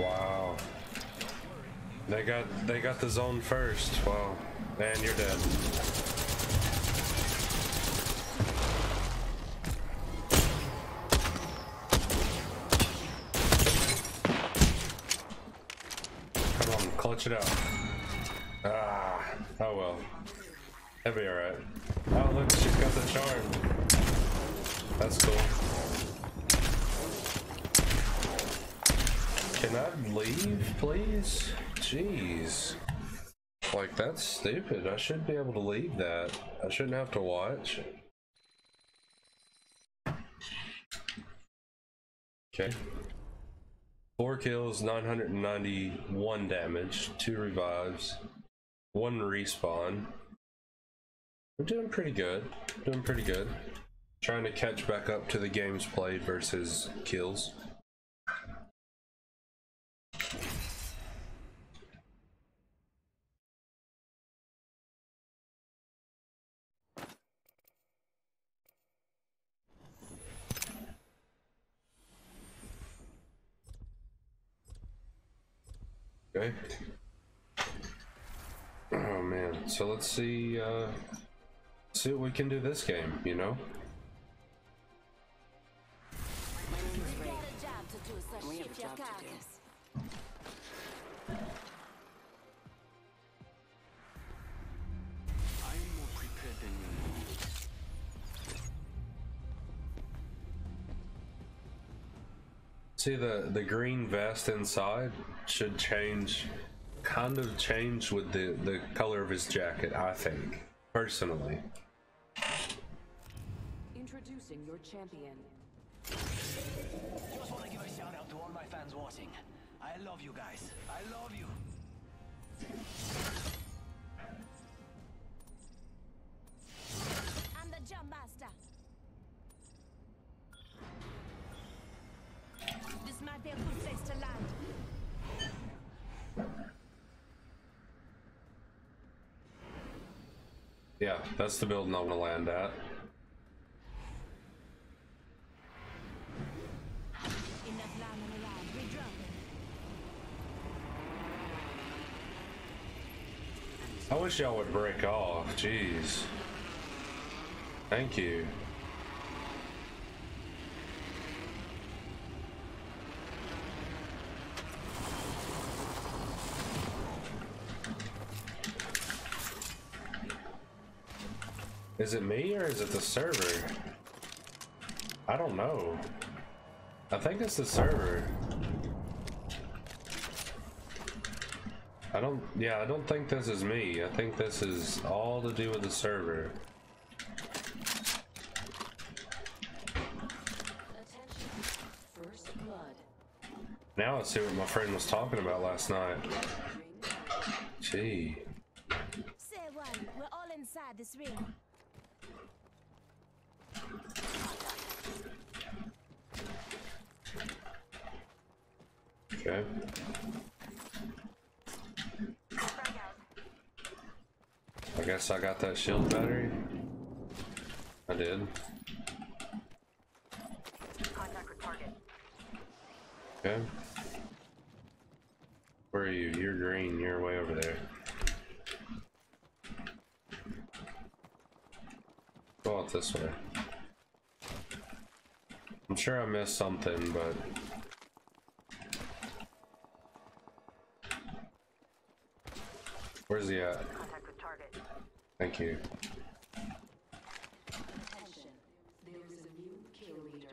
Wow. They got the zone first. Wow. And you're dead. Come on, clutch it out. Ah, oh well. That'll be alright. Oh look, she's got the charm. That's cool. Can I leave, please? Jeez. Like, that's stupid. I should be able to leave that. I shouldn't have to watch. Okay. Four kills, 991 damage, two revives, one respawn. We're doing pretty good. Doing pretty good. Trying to catch back up to the games played versus kills. Okay. Oh man, so let's see uh see what we can do this game, you know? See the the green vest inside should change kind of change with the the color of his jacket, I think. Personally. Introducing your champion. Just want to give a shout out to all my fans watching. I love you guys. I love you. I'm the jump master. This might be a good place to land. Yeah, that's the building I want to land at. I wish y'all would break off. Jeez. Thank you. Is it me or is it the server? I don't know. I think it's the server. I don't, yeah, I don't think this is me. I think this is all to do with the server. Now I see what my friend was talking about last night. Gee. Say one, we're all inside this ring. Okay. I guess I got that shield battery. I did. Okay. Where are you? You're green. You're way over there. Go out this way. I'm sure I missed something, but where's he at? Contact with target. Thank you. Attention. There is a new kill leader.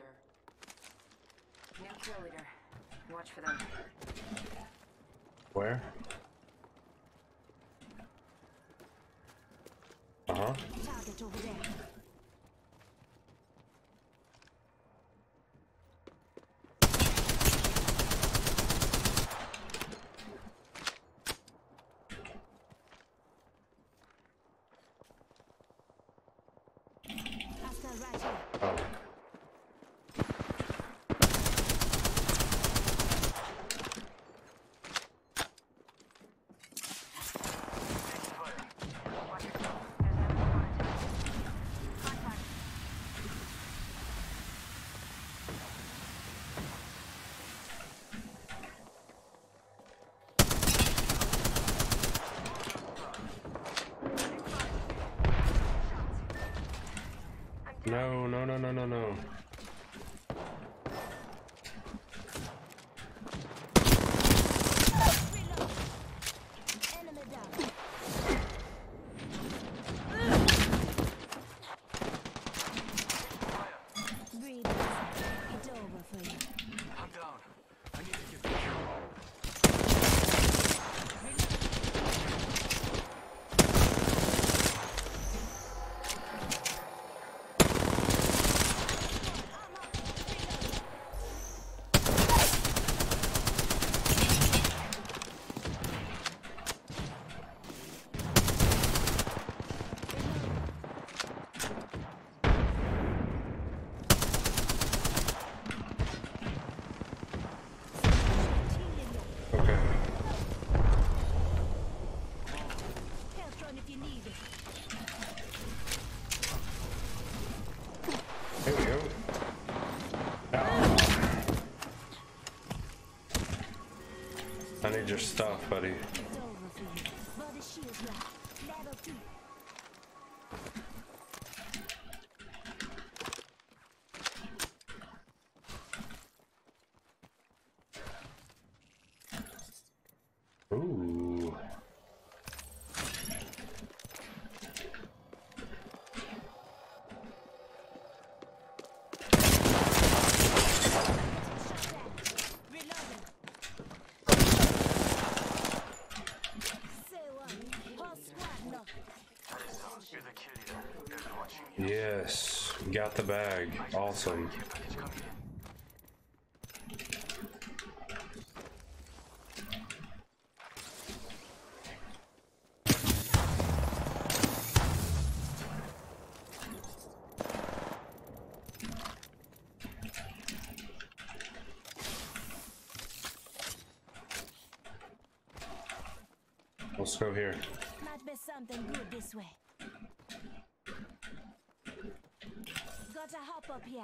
New kill leader. Watch for them. Where? Uh huh. Target over there. No, no, no, no, no, no. Reload. Enemy down. Breathe. It's over for you. I'm down. I need to get the kill. Okay. Health run if you need it. There we go. Ah. I need your stuff, buddy. It's over for you. Body shield lock. Level two. Ooh. Reloading. Say one. Whole squad knock. You're the kill leader. There's watching you. Yes. Got the bag. Awesome. Package coming in. Let's go here. Might be something good this way. Gotta hop up here.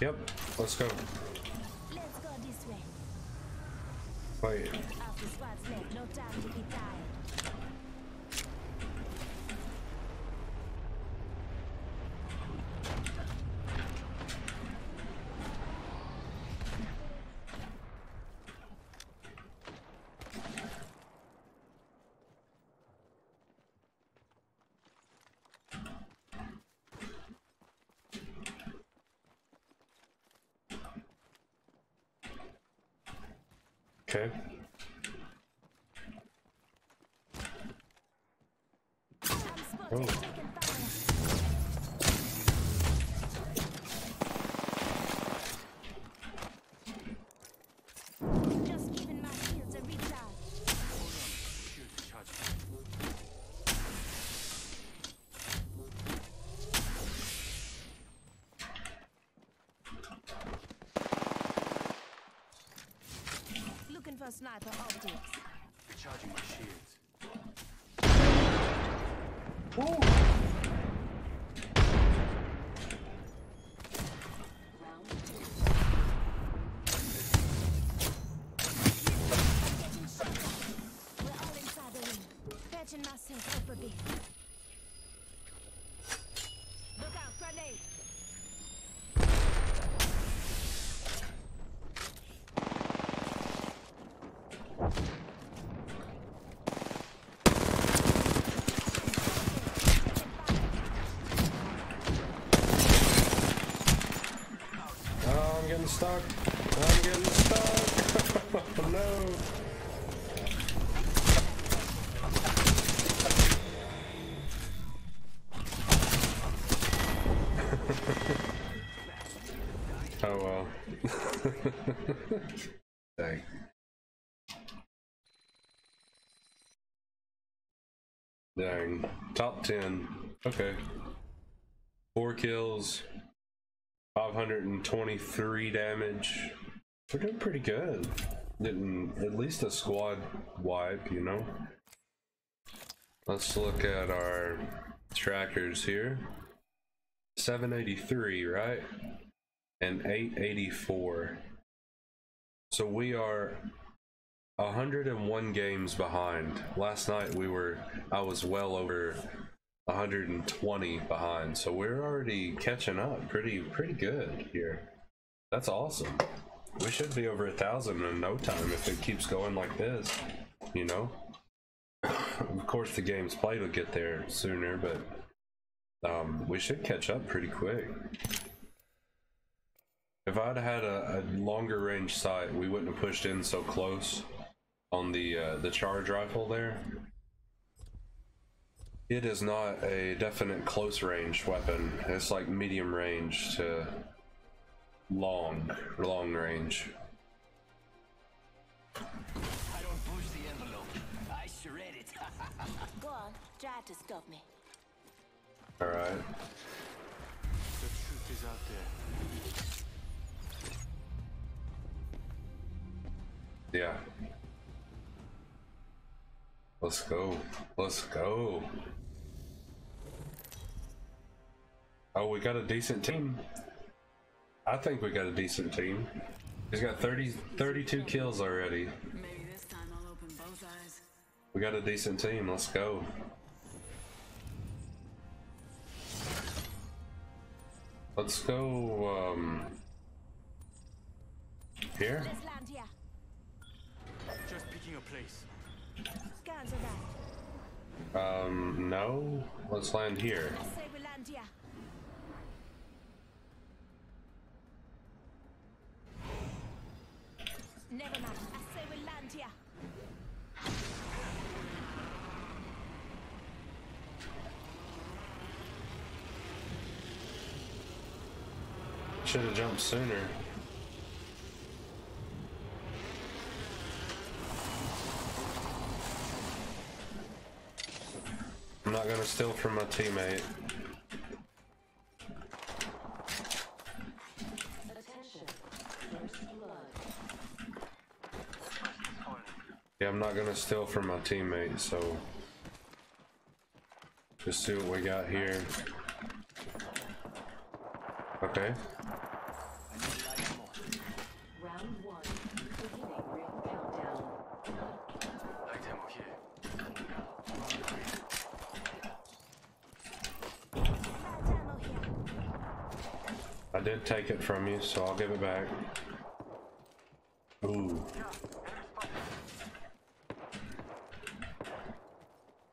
Yep. Let's go. Let's go this way. Wait. After squads left, no time to be tired. Okay. Oh. Sniper optics. Recharging my shields. Stuck. I'm getting stuck. [laughs] oh, no. [laughs] oh well. [laughs] Dang. Dang. Top 10. Okay. Four kills, 523 damage. We're doing pretty good. Getting at least a squad wipe, you know? Let's look at our trackers here. 783, right? And 884. So we are 101 games behind. Last night we were, I was well over 120 behind, so we're already catching up pretty pretty good here. That's awesome. We should be over a thousand in no time if it keeps going like this, you know. of course, the games played will get there sooner, but um, we should catch up pretty quick. If I'd had a, a longer range sight, we wouldn't have pushed in so close on the uh, the charge rifle there. It is not a definite close range weapon. It's like medium range to long, long range. I don't push the envelope. I shred it. [laughs] Go on, try to stop me. All right. The truth is out there. Yeah. Let's go. Let's go. Oh, we got a decent team. I think we got a decent team. He's got 30, 32 kills already. Maybe this time I'll open both eyes. We got a decent team. Let's go. Let's go, um, here? Let's land here. Just picking a place. Scans of that. Um, no. Let's land here. I say we land here. Never mind. I say we land here. Should have jumped sooner. I'm not gonna steal from my teammate. Attention. First blood. Yeah, I'm not gonna steal from my teammate, so just see what we got here. Okay. I did take it from you, so I'll give it back. Ooh.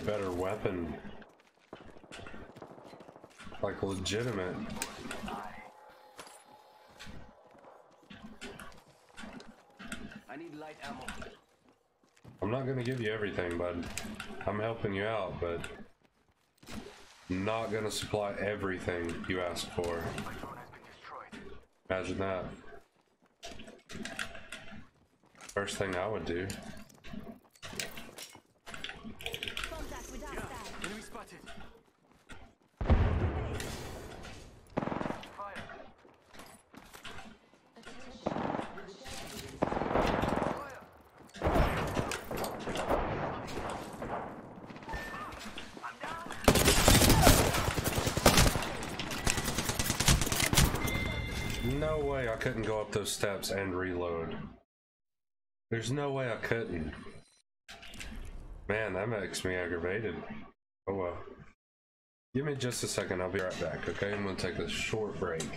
a better weapon. Like legitimate. I need light ammo. I'm not gonna give you everything, bud. I'm helping you out, but not gonna supply everything you ask for. Imagine that. First thing I would do. Contact with hostile. Enemy spotted. Fire. No way I couldn't go up those steps and reload. There's no way I couldn't. Man, that makes me aggravated. Oh well. Give me just a second, I'll be right back, okay? I'm gonna take a short break.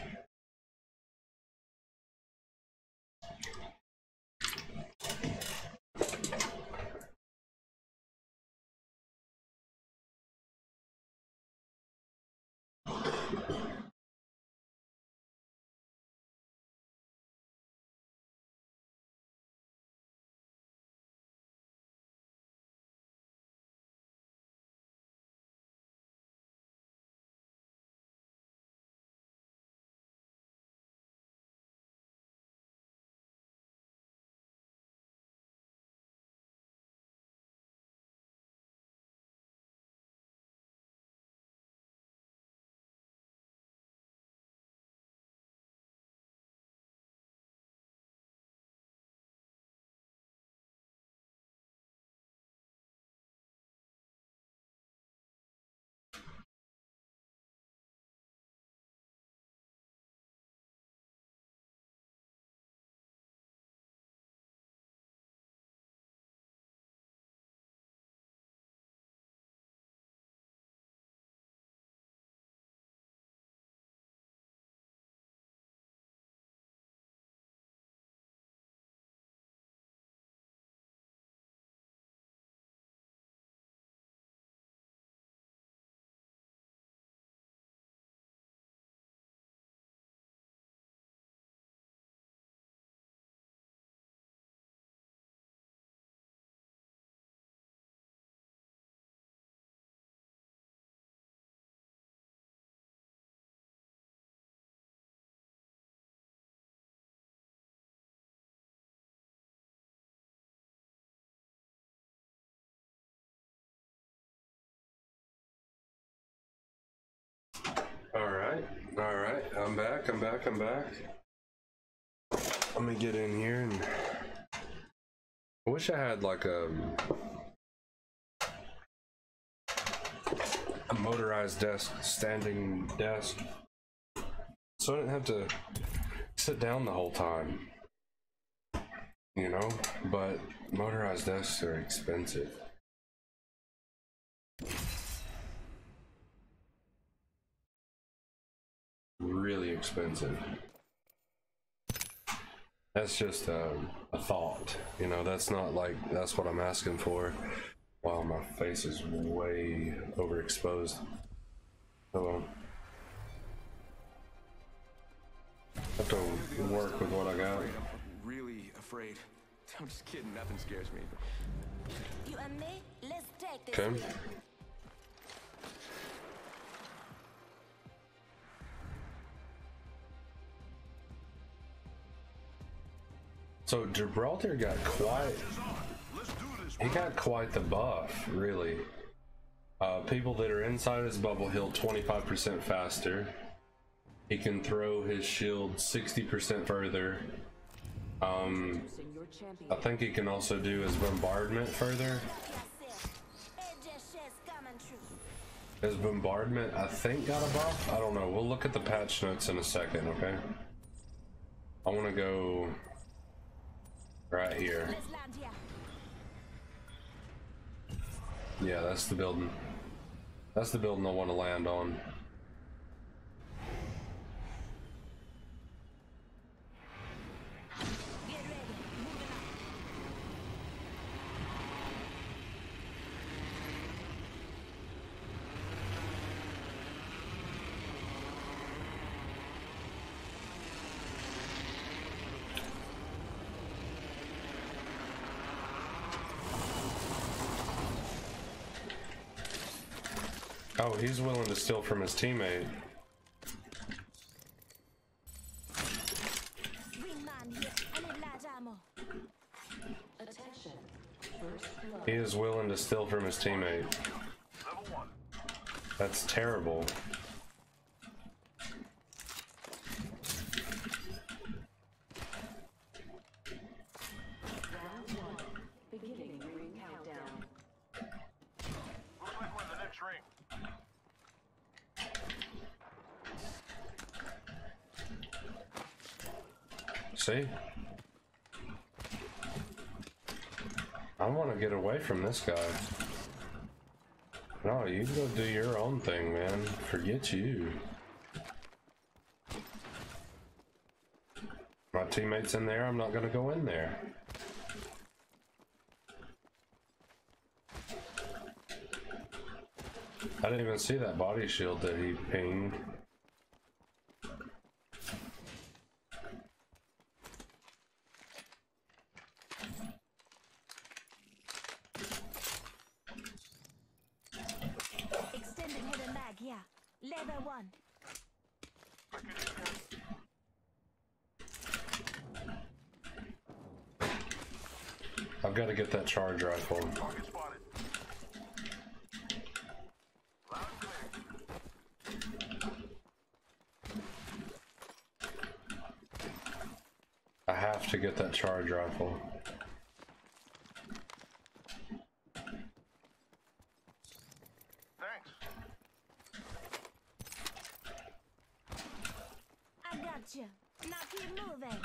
Alright, alright, I'm back, I'm back, I'm back. Let me get in here and I wish I had like a a motorized desk, standing desk. So I didn't have to sit down the whole time. You know? But motorized desks are expensive. Really expensive. That's just um, a thought, you know. That's not like that's what I'm asking for. Wow, my face is way overexposed. Hello. Have to work with what I got. I'm really afraid. I'm just kidding. Nothing scares me. You and me, let's take this. Okay. So Gibraltar got quite. He got quite the buff, really. Uh, people that are inside his bubble heal 25% faster. He can throw his shield 60% further. Um, I think he can also do his bombardment further. His bombardment, I think, got a buff. I don't know. We'll look at the patch notes in a second, okay? I want to go right here. Yeah, that's the building. That's the building I want to land on. Get ready. Moving up. Oh, he's willing to steal from his teammate. He is willing to steal from his teammate. That's terrible. Round one. Beginning ring countdown. Looks like we're in the next ring. See? I want to get away from this guy. No, you go do your own thing, man. Forget you. My teammates in there, I'm not gonna go in there. I didn't even see that body shield that he pinged. Extended hidden mag here. Leather one. I've got to get that charge rifle. Target spotted. Loud and clear. I have to get that charge rifle. Thanks. I got you. Now keep moving.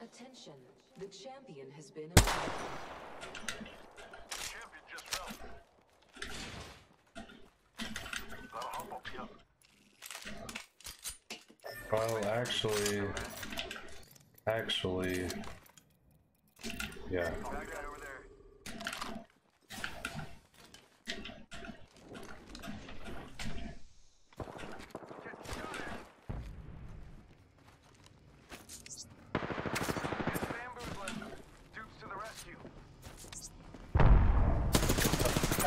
Attention. The champion has been eliminated. Champion just fell. That'll help up you. Well, actually, actually, yeah. That guy over there. Get shot at. It's bamboozling. Dupes to the rescue.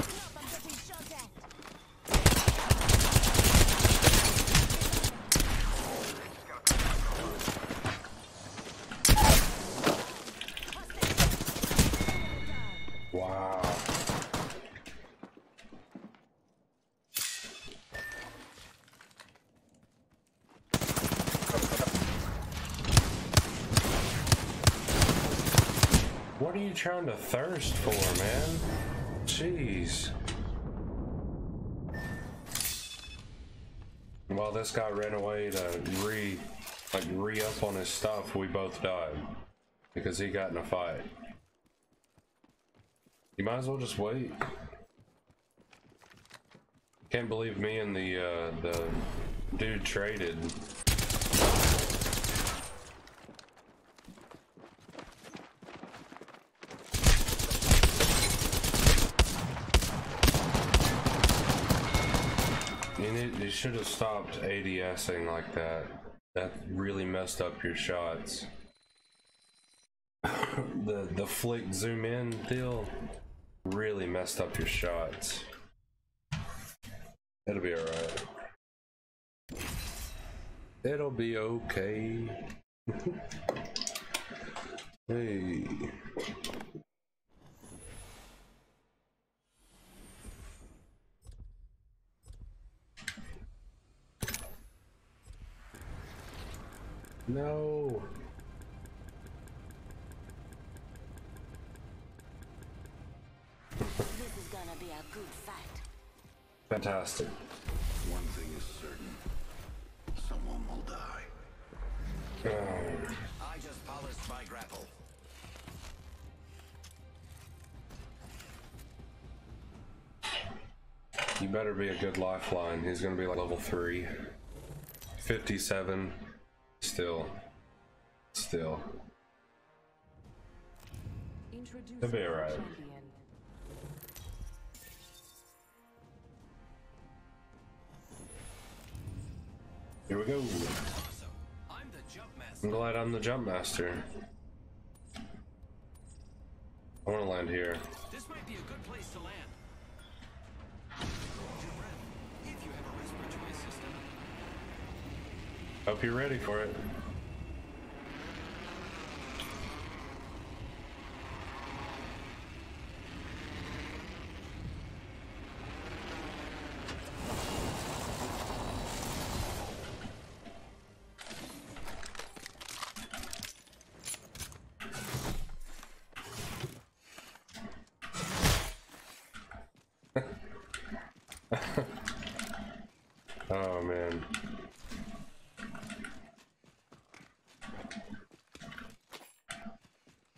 Stop, I'm getting shot at. Wow. What are you trying to thirst for, man? Jeez. While this guy ran away to re, like re up on his stuff, we both died because he got in a fight. You might as well just wait. Can't believe me and the uh, the dude traded. You, need, you should have stopped ADSing like that. That really messed up your shots. [laughs] the the flick zoom in deal really messed up your shots. It'll be alright. It'll be okay. [laughs] hey. No. This is gonna be a good fight. Fantastic. One thing is certain. Someone will die. Um. I just polished my grapple. You better be a good lifeline. He's gonna be like level 3. 57. Still. Still. Introducing He'll be alright. Here we go. I'm the jump master. I'm glad I'm the jump master. I wanna land here. This might be a good place to land. Hope you're ready for it. oh man.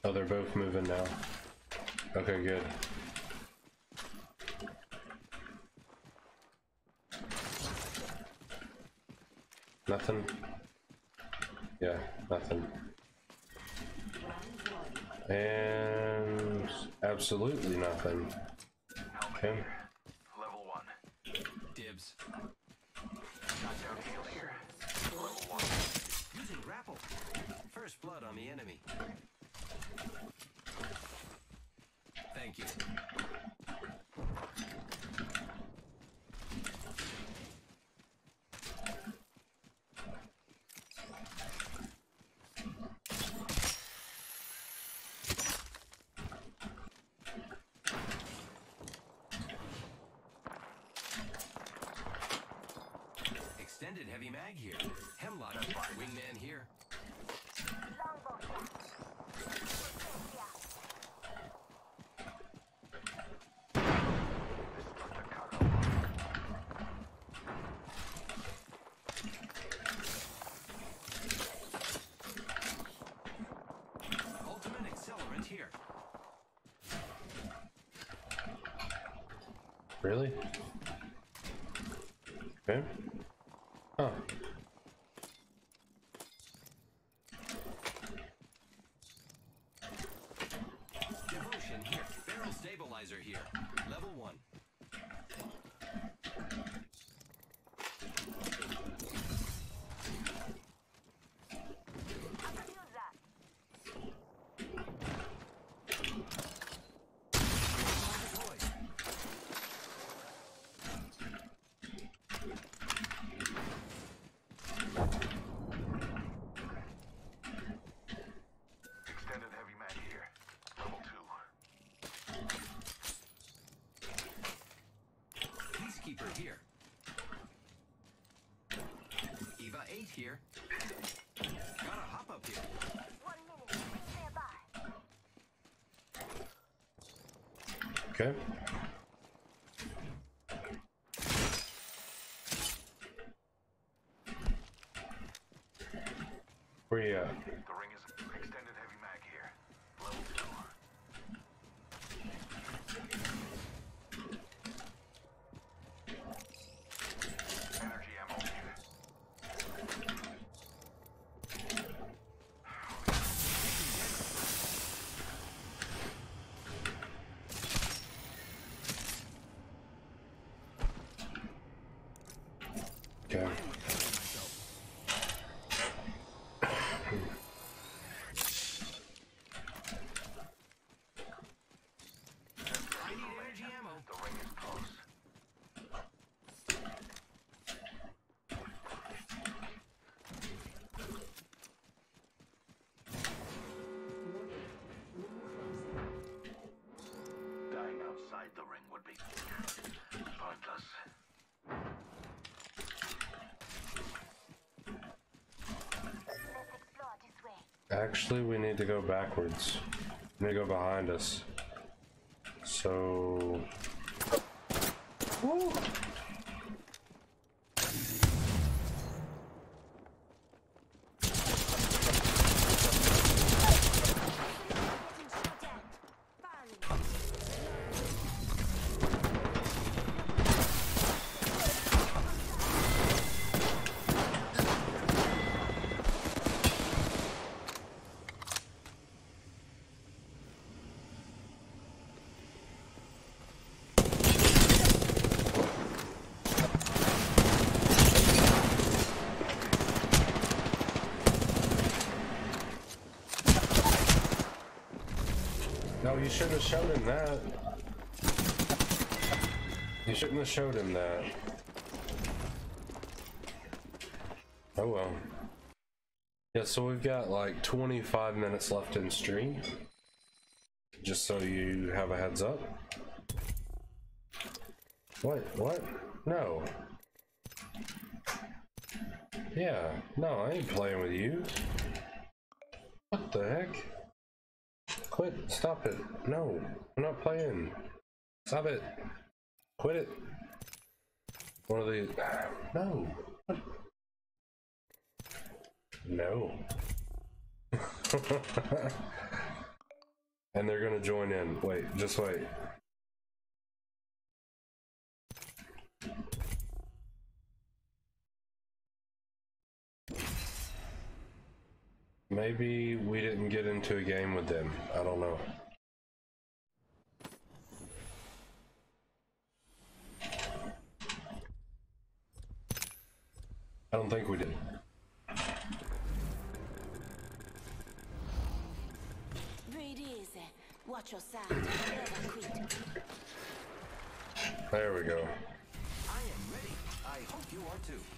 Oh, they're both moving now. Okay, good. Nothing? Yeah, nothing. And absolutely nothing. Okay. Okay. Where you at? The ring is extended heavy mag here. Level two. Energy ammo here. Okay. I am recovering myself. Actually, we need to go backwards. We need to go behind us. So. Showed him that. You shouldn't have showed him that. Oh well. Yeah, so we've got like 25 minutes left in stream. Just so you have a heads up. What? What? No. Yeah, no, I ain't playing with you. What the heck? Stop it. No. I'm not playing. Stop it. Quit it. One of these. No. No. [laughs] and they're gonna join in. Wait, just wait. Maybe we didn't get into a game with them. I don't know. I don't think we did. Breathe easy. Watch your side. Never quit. There we go. I am ready. I hope you are too.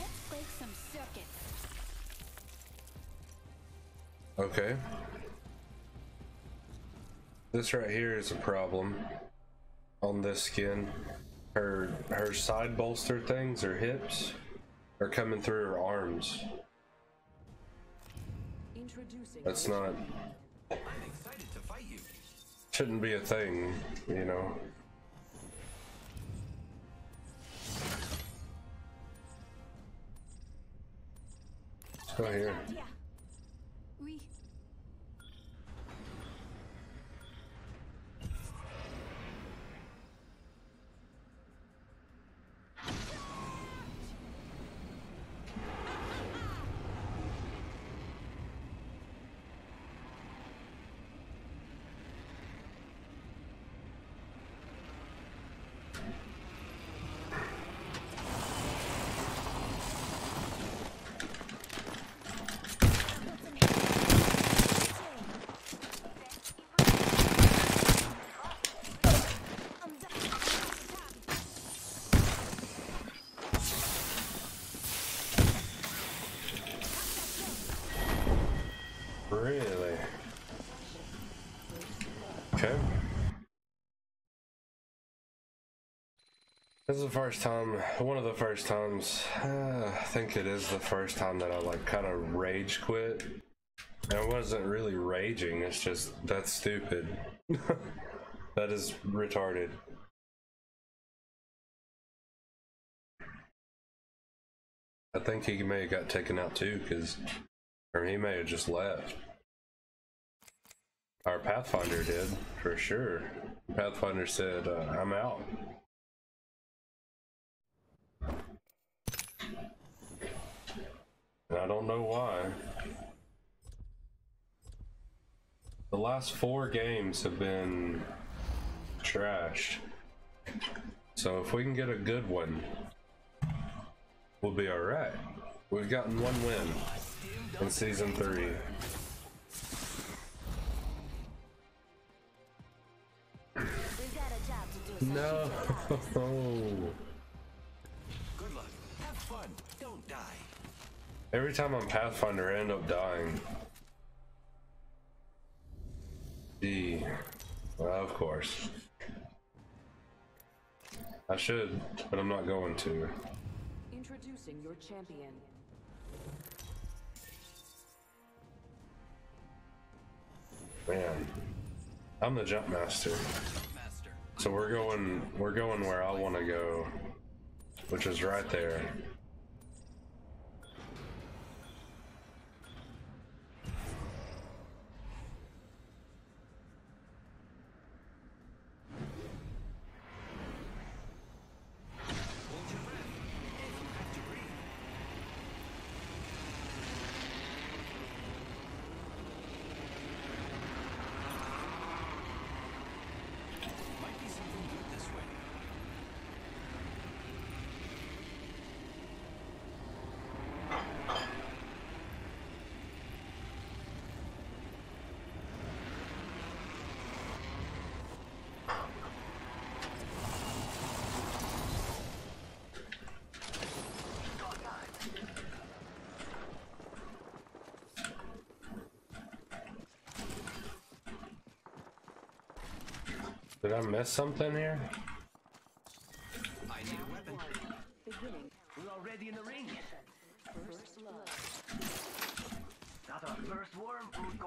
Let's break some circuits. Okay. This right here is a problem on this skin. Her her side bolster things, her hips, are coming through her arms. Introducing That's not I'm excited to fight you. shouldn't be a thing, you know. Go here. Yeah. We. I'm done. Really? Okay. This is the first time, one of the first times, uh, I think it is the first time that I like kind of rage quit. I wasn't really raging, it's just, that's stupid. [laughs] that is retarded. I think he may have got taken out too, because, or he may have just left. Our Pathfinder did, for sure. Pathfinder said, uh, I'm out. I don't know why. The last four games have been trashed. So if we can get a good one, we'll be alright. We've gotten one win in season three. We've got a job to do. No. [laughs] Every time I'm Pathfinder, I end up dying. D. Well, of course. I should, but I'm not going to. Introducing your champion. Man, I'm the jump master. So we're going, we're going where I want to go, which is right there. Did I miss something here? I need a weapon. We're already in the ring. First blood. That's our first worm food,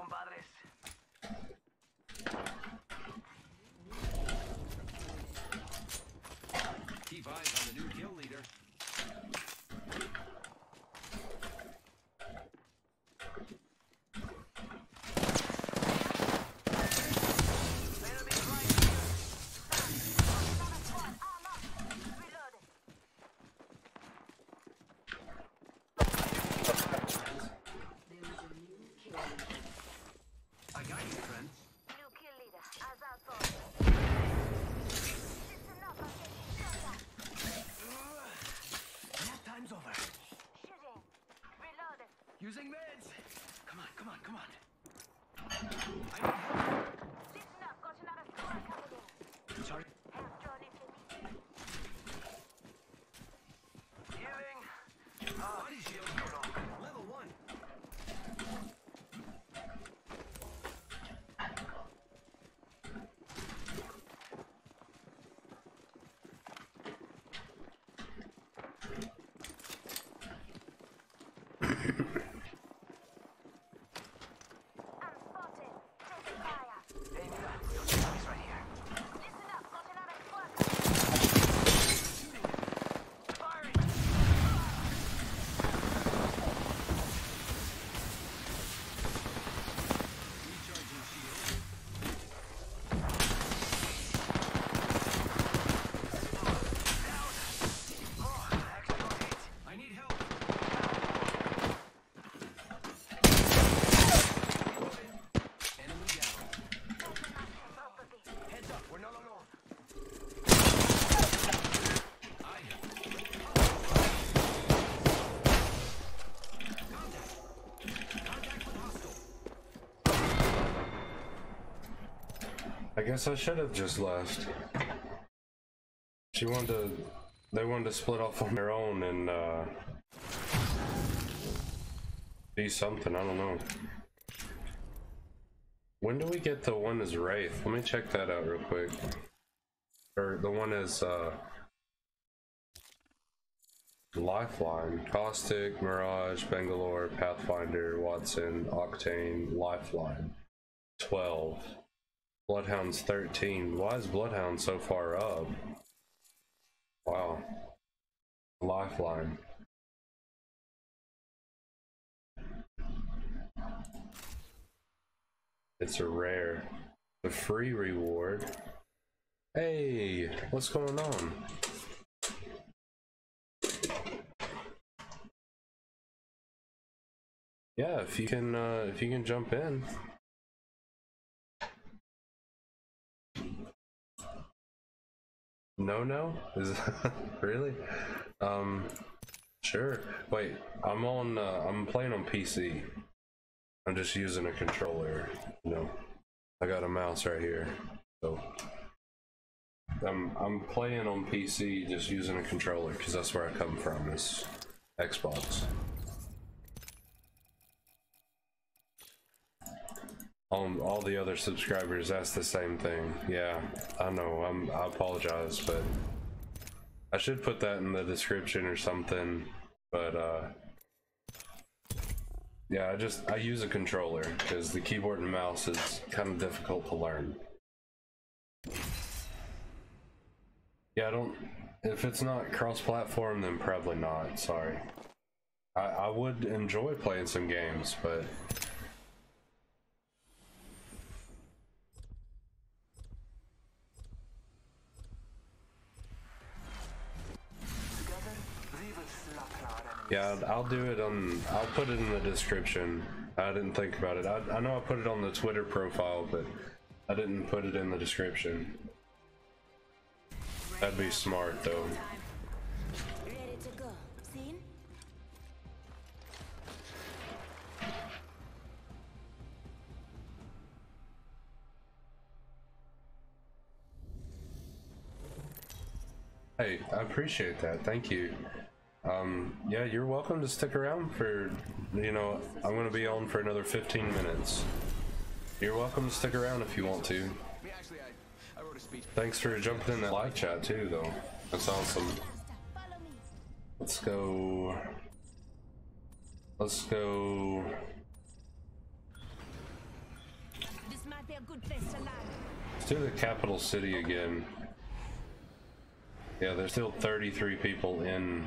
guess I should have just left. She wanted to, they wanted to split off on their own and, uh, something, I don't know. When do we get the one as Wraith? Let me check that out real quick. Or the one is, uh, Lifeline, Caustic, Mirage, Bangalore, Pathfinder, Wattson, Octane, Lifeline. 12. Bloodhound's 13. Why is Bloodhound so far up? Wow. Lifeline. It's a rare. The free reward. Hey, what's going on? Yeah, if you can, uh, if you can jump in. No, no, is [laughs] really? Um, sure. Wait, I'm on. Uh, I'm playing on PC. I'm just using a controller. You know, I got a mouse right here, so I'm I'm playing on PC just using a controller because that's where I come from. Is Xbox. Um, all the other subscribers ask the same thing. Yeah, I know. I'm. I apologize, but I should put that in the description or something. But uh, yeah, I just I use a controller because the keyboard and mouse is kind of difficult to learn. Yeah, I don't. If it's not cross-platform, then probably not. Sorry. I I would enjoy playing some games, but Together, we will slaughter our enemies. Yeah, I'll- do it on. I'll put it in the description. I didn't think about it. I I know I put it on the Twitter profile, but I didn't put it in the description. That'd be smart though. Hey, I appreciate that. Thank you. Um, yeah, you're welcome to stick around for, you know, I'm gonna be on for another 15 minutes. You're welcome to stick around if you want to. Me, actually, I, I wrote a speech. Thanks for jumping in that live chat too, though. That's awesome. Let's go. Let's go. This might be a good place to. Let's do the capital city again. Yeah, there's still 33 people in.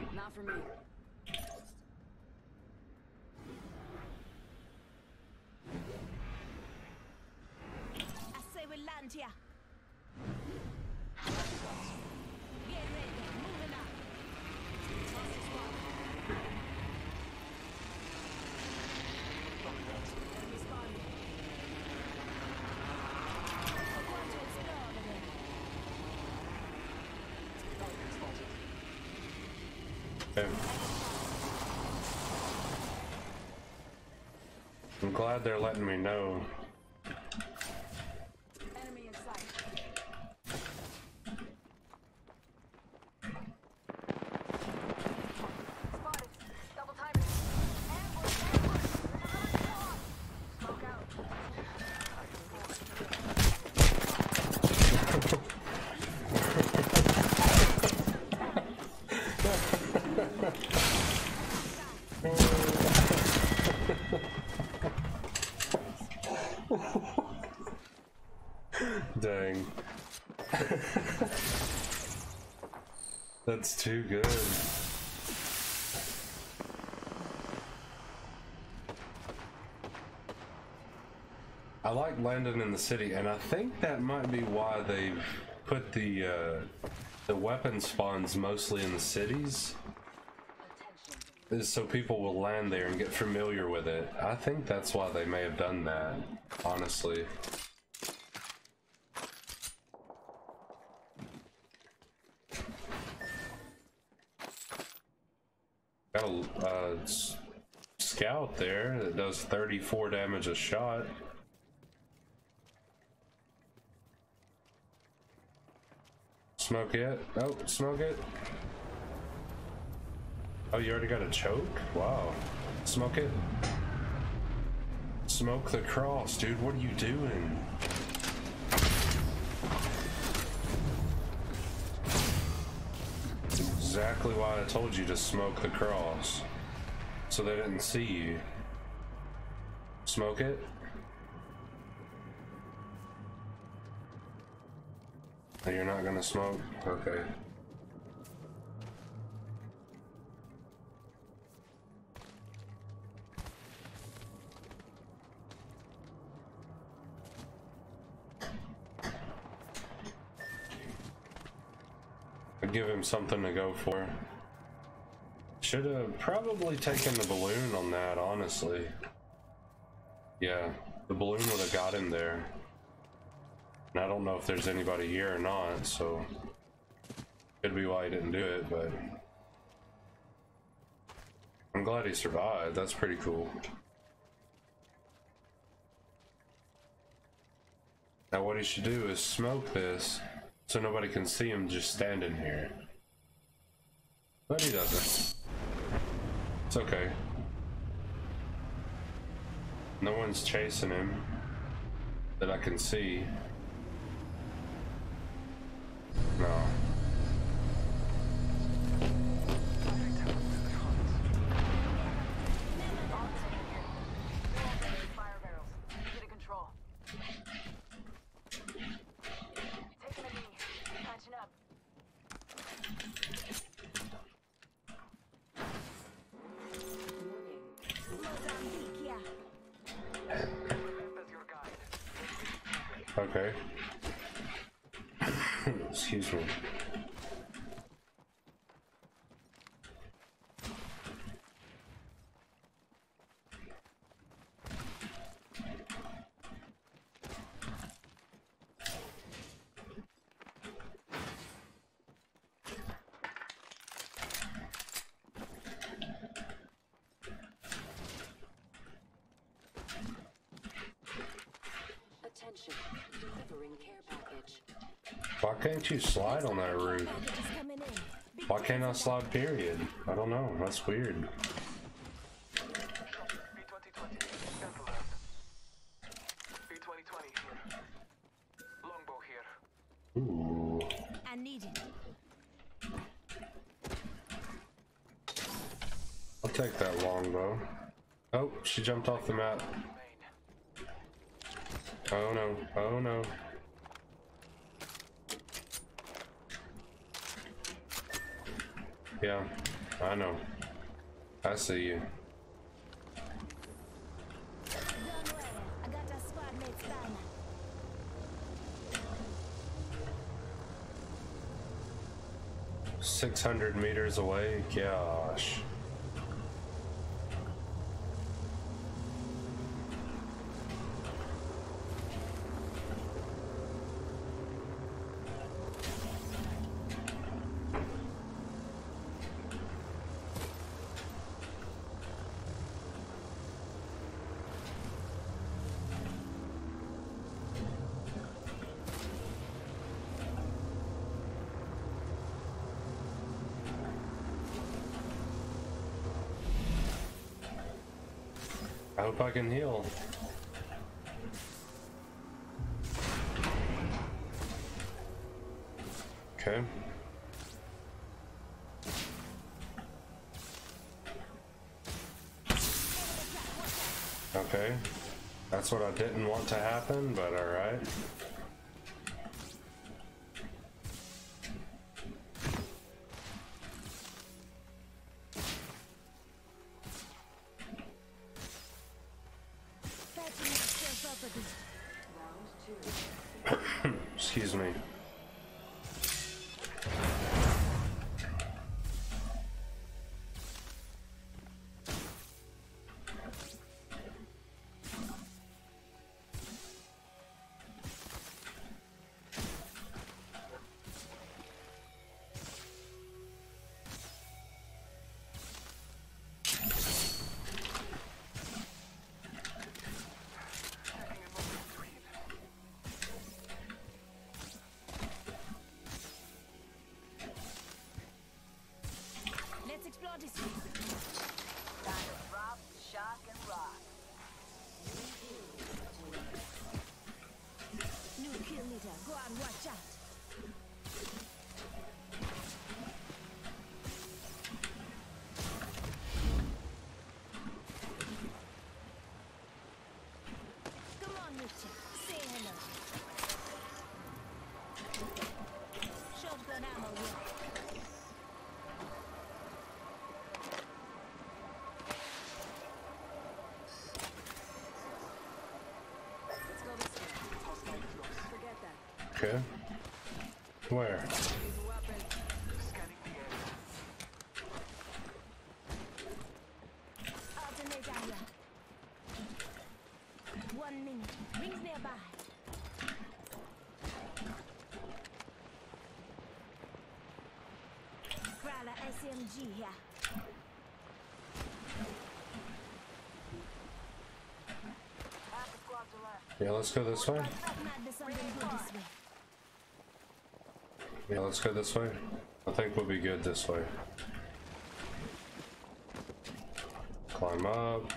I say we land here. Get ready. Moving up. Toss this one. Enemy spotted. I want to explore over there. Okay. I'm glad they're letting me know. Enemy in sight. Spotted. Double timing. Ambush, ambush. There's another squad. Smoke out. Dang. That's too good. I like landing in the city, and I think that might be why they've put the uh, the weapon spawns mostly in the cities. Is so people will land there and get familiar with it. I think that's why they may have done that, honestly. Got a uh, s- there that does 34 damage a shot. Smoke it. Oh, smoke it. Oh, you already got a choke? Wow. Smoke it. Smoke the cross, dude. What are you doing? That's exactly why I told you to smoke the cross. So they didn't see you. Smoke it? Oh, You're not gonna smoke? Okay. I'd give him something to go for. Should have probably taken the balloon on that, honestly. Yeah, the balloon would have got him there. And I don't know if there's anybody here or not, so could be why he didn't do it, but I'm glad he survived. That's pretty cool. Now what he should do is smoke this so nobody can see him just standing here. But he doesn't. It's okay. No one's chasing him that I can see. No. Why can't you slide on that roof? Package is coming in. Big Why can't I slide, period? I don't know. That's weird. B2020, that. B2020. Longbow here. Ooh. I need it. I'll take that longbow. Oh, she jumped off the map. Oh no. Oh no. Yeah, I know. I see you. Six hundred meters away. Gosh. Heal. Okay. Okay. That's what I didn't want to happen, but alright. Let's explore this Alternate Where? One minute. Rings nearby. Prowler SMG here. Half the squads are left. Yeah, let's go this way. Might be something good this way. Yeah, let's go this way. I think we'll be good this way. Climb up.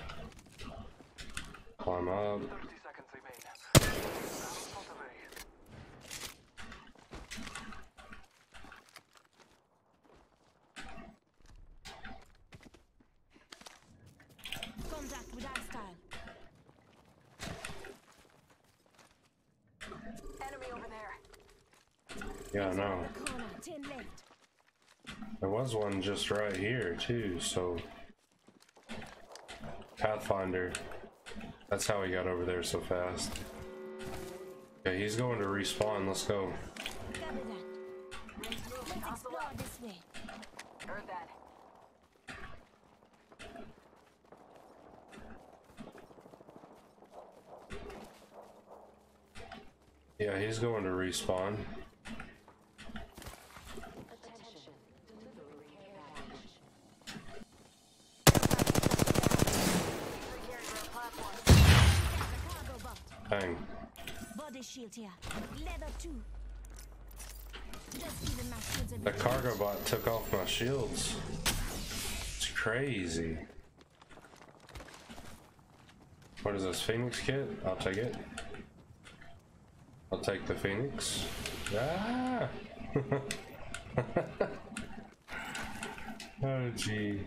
Climb up. 30 seconds remain. Round away. Contact with hostile. Enemy over there. Yeah, I know. Corner. Ten left. There was just right here too, so Pathfinder. That's how he got over there so fast. Okay, he's going to respawn. Let's go. Yeah, he's going to respawn. Attention. Delivery package. Cargo bot. Bang. Body shield here. Leather too. Just giving my shields a The bit. cargo bot took off my shields. It's crazy. What is this, Phoenix kit? I'll take it. I'll take the Phoenix. Ah! [laughs] oh, gee.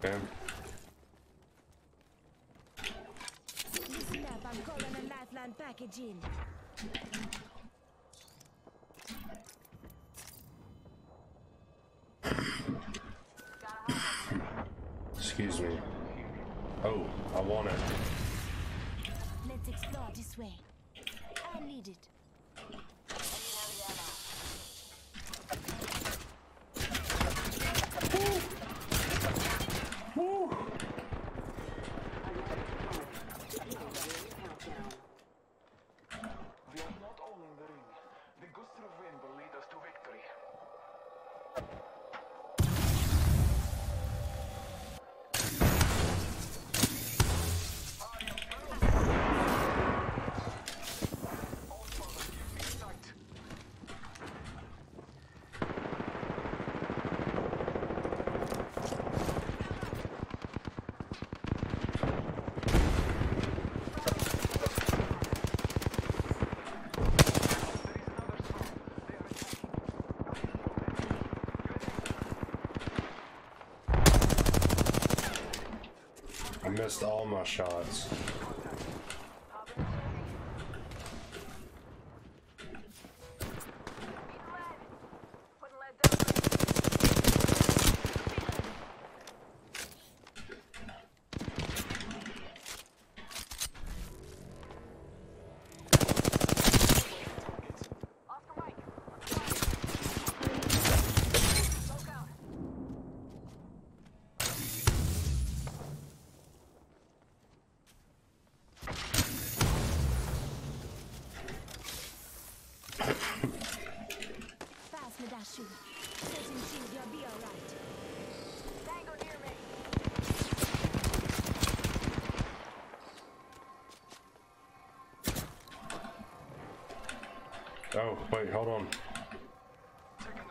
Bam. Listen up, I'm calling a lifeline package in. Excuse me. Oh, I want it. Let's explore this way. I need it. We are not all in the ring. The gust of wind will lead us to victory. I missed all my shots. Wait, hold on. Taking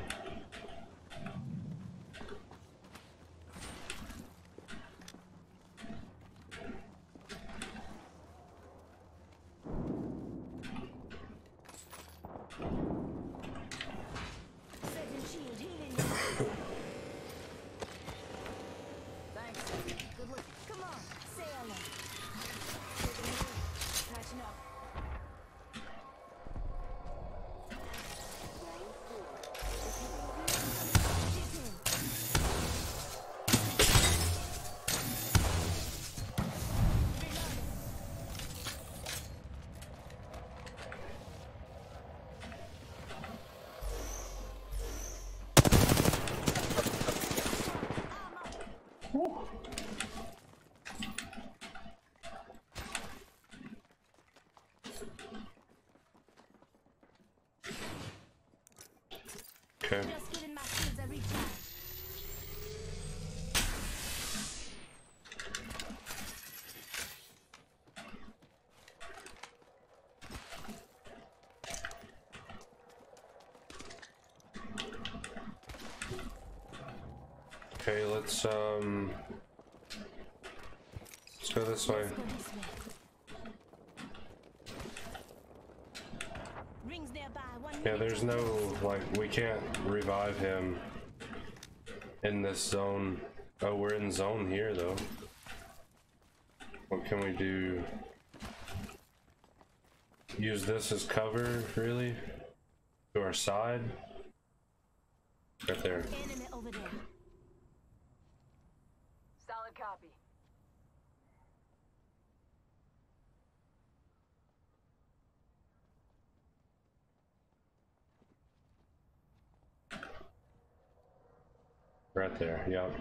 Okay. Okay, let's um let's go this way. Let's go this way. Rings nearby. One Yeah, minute there's no like we can't revive him in this zone. Oh, we're in zone here though. What can we do? Use this as cover, really? To our side? Right there. Solid copy. Right there, yep.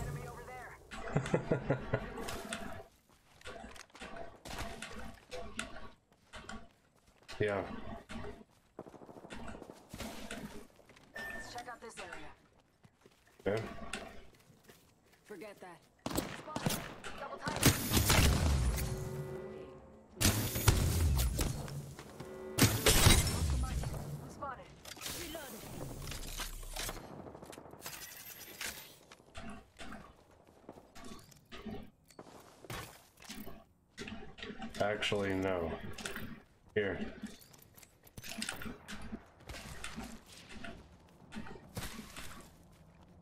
Enemy over there. Yeah. Let's check out this area. Okay. Forget that. Spotted. Double time. Spotted. Reloaded. Actually, no. Here.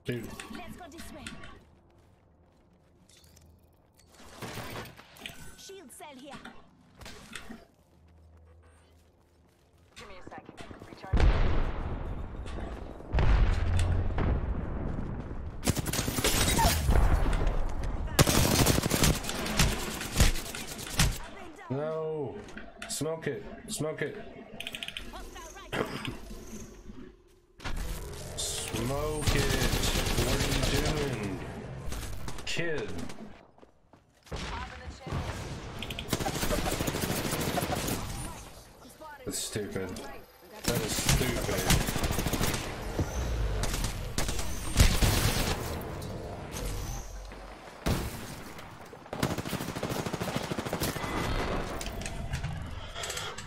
Dude, Let's go this way. Shield cell here. Give me a second. Recharge. I've been down. no! Smoke it! Smoke it! Hostile right. Smoke it! What are you doing? Kid! That's stupid. That is stupid.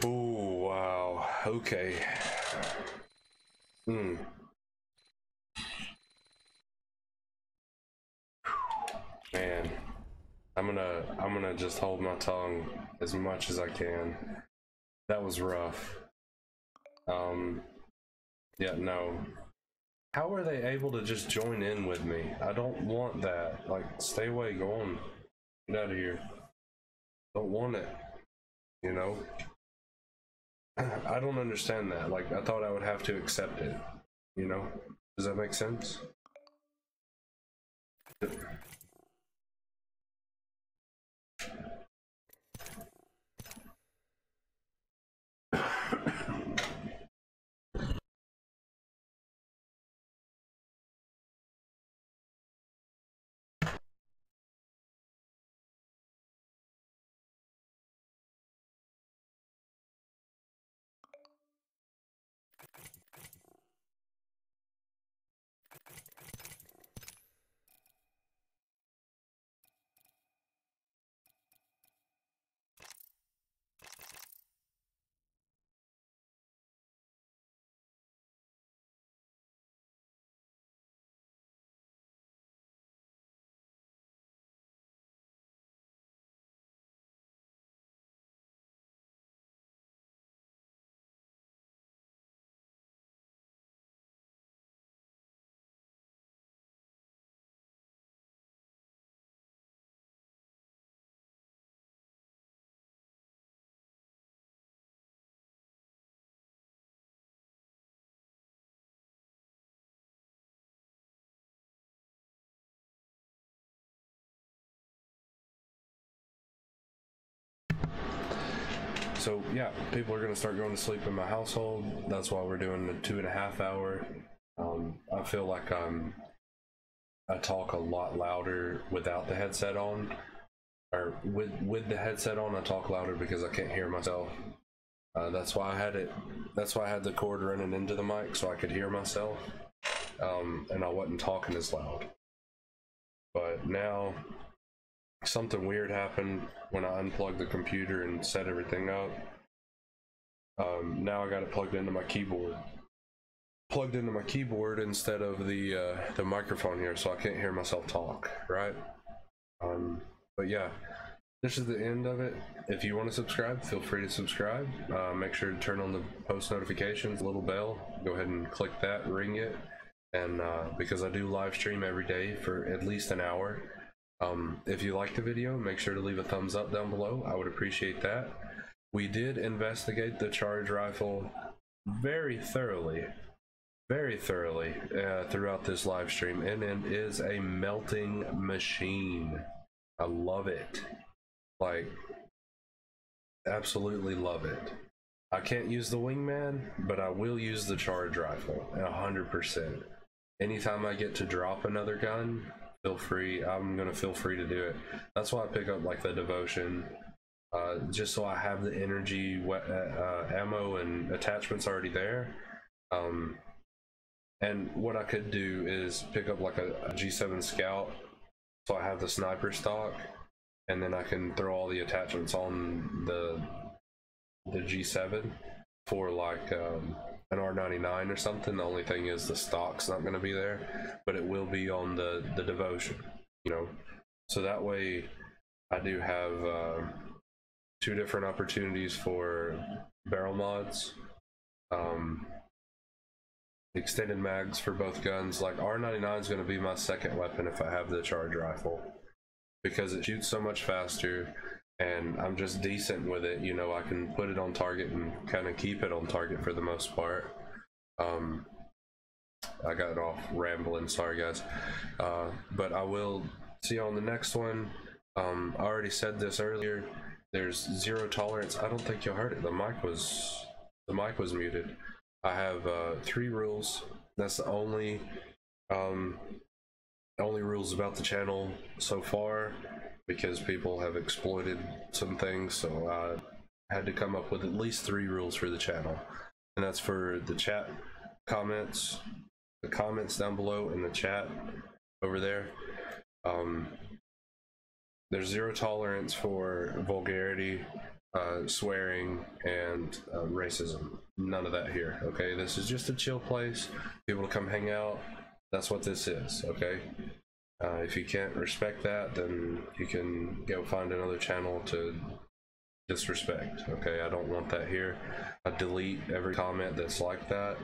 Ooh, wow. Okay. Hmm. Man, I'm gonna I'm gonna just hold my tongue as much as I can. That was rough. Um, yeah, no. How are they able to just join in with me? I don't want that. Like, stay away, go on. Get out of here. Don't want it. You know? I don't understand that. Like, I thought I would have to accept it. You know? Does that make sense? So yeah, people are gonna start going to sleep in my household. That's why we're doing the two and a half hour. Um, I feel like I'm I talk a lot louder without the headset on. or with with the headset on, I talk louder because I can't hear myself. Uh, that's why I had it. That's why I had the cord running into the mic so I could hear myself, um, and I wasn't talking as loud. But now, something weird happened when I unplugged the computer and set everything up. Um, now I got it plugged into my keyboard. Plugged into my keyboard instead of the uh, the microphone here, so I can't hear myself talk. Right. Um, but yeah, this is the end of it. If you want to subscribe, feel free to subscribe. Uh, make sure to turn on the post notifications, little bell. Go ahead and click that, ring it, and uh, because I do live stream every day for at least an hour. Um, if you like the video, make sure to leave a thumbs up down below. I would appreciate that. We did investigate the charge rifle very thoroughly, very thoroughly uh, throughout this live stream, and it is a melting machine. I love it. Like, absolutely love it. I can't use the wingman, but I will use the charge rifle a hundred percent. Anytime I get to drop another gun, feel free. I'm gonna feel free to do it. That's why I pick up like the devotion, uh, just so I have the energy, uh, ammo, and attachments already there. Um, and what I could do is pick up like a, a G7 Scout, so I have the sniper stock, and then I can throw all the attachments on the the G7 for like um, an R99 or something. The only thing is the stock's not going to be there, but it will be on the the devotion, you know. So that way, I do have uh, two different opportunities for barrel mods. Um, extended mags for both guns. Like R99 is going to be my second weapon if I have the charge rifle because it shoots so much faster and I'm just decent with it. You know, I can put it on target and kind of keep it on target for the most part. Um, I got off rambling, sorry guys. Uh, but I will see you on the next one. Um, I already said this earlier. There's zero tolerance. I don't think you heard it. The mic was the mic was muted. I have uh, three rules. That's the only um, only rules about the channel so far because people have exploited some things. So I had to come up with at least three rules for the channel, and that's for the chat comments, the comments down below in the chat over there. Um, there's zero tolerance for vulgarity, uh, swearing, and uh, racism. None of that here. Okay, this is just a chill place. People to come hang out. That's what this is. Okay. Uh, if you can't respect that, then you can go find another channel to disrespect. Okay, I don't want that here. I delete every comment that's like that,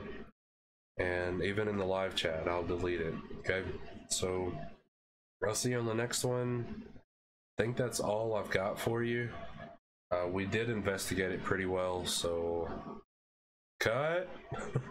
and even in the live chat, I'll delete it. Okay, so I'll see you on the next one. I think that's all I've got for you. Uh, we did investigate it pretty well, so cut. [laughs]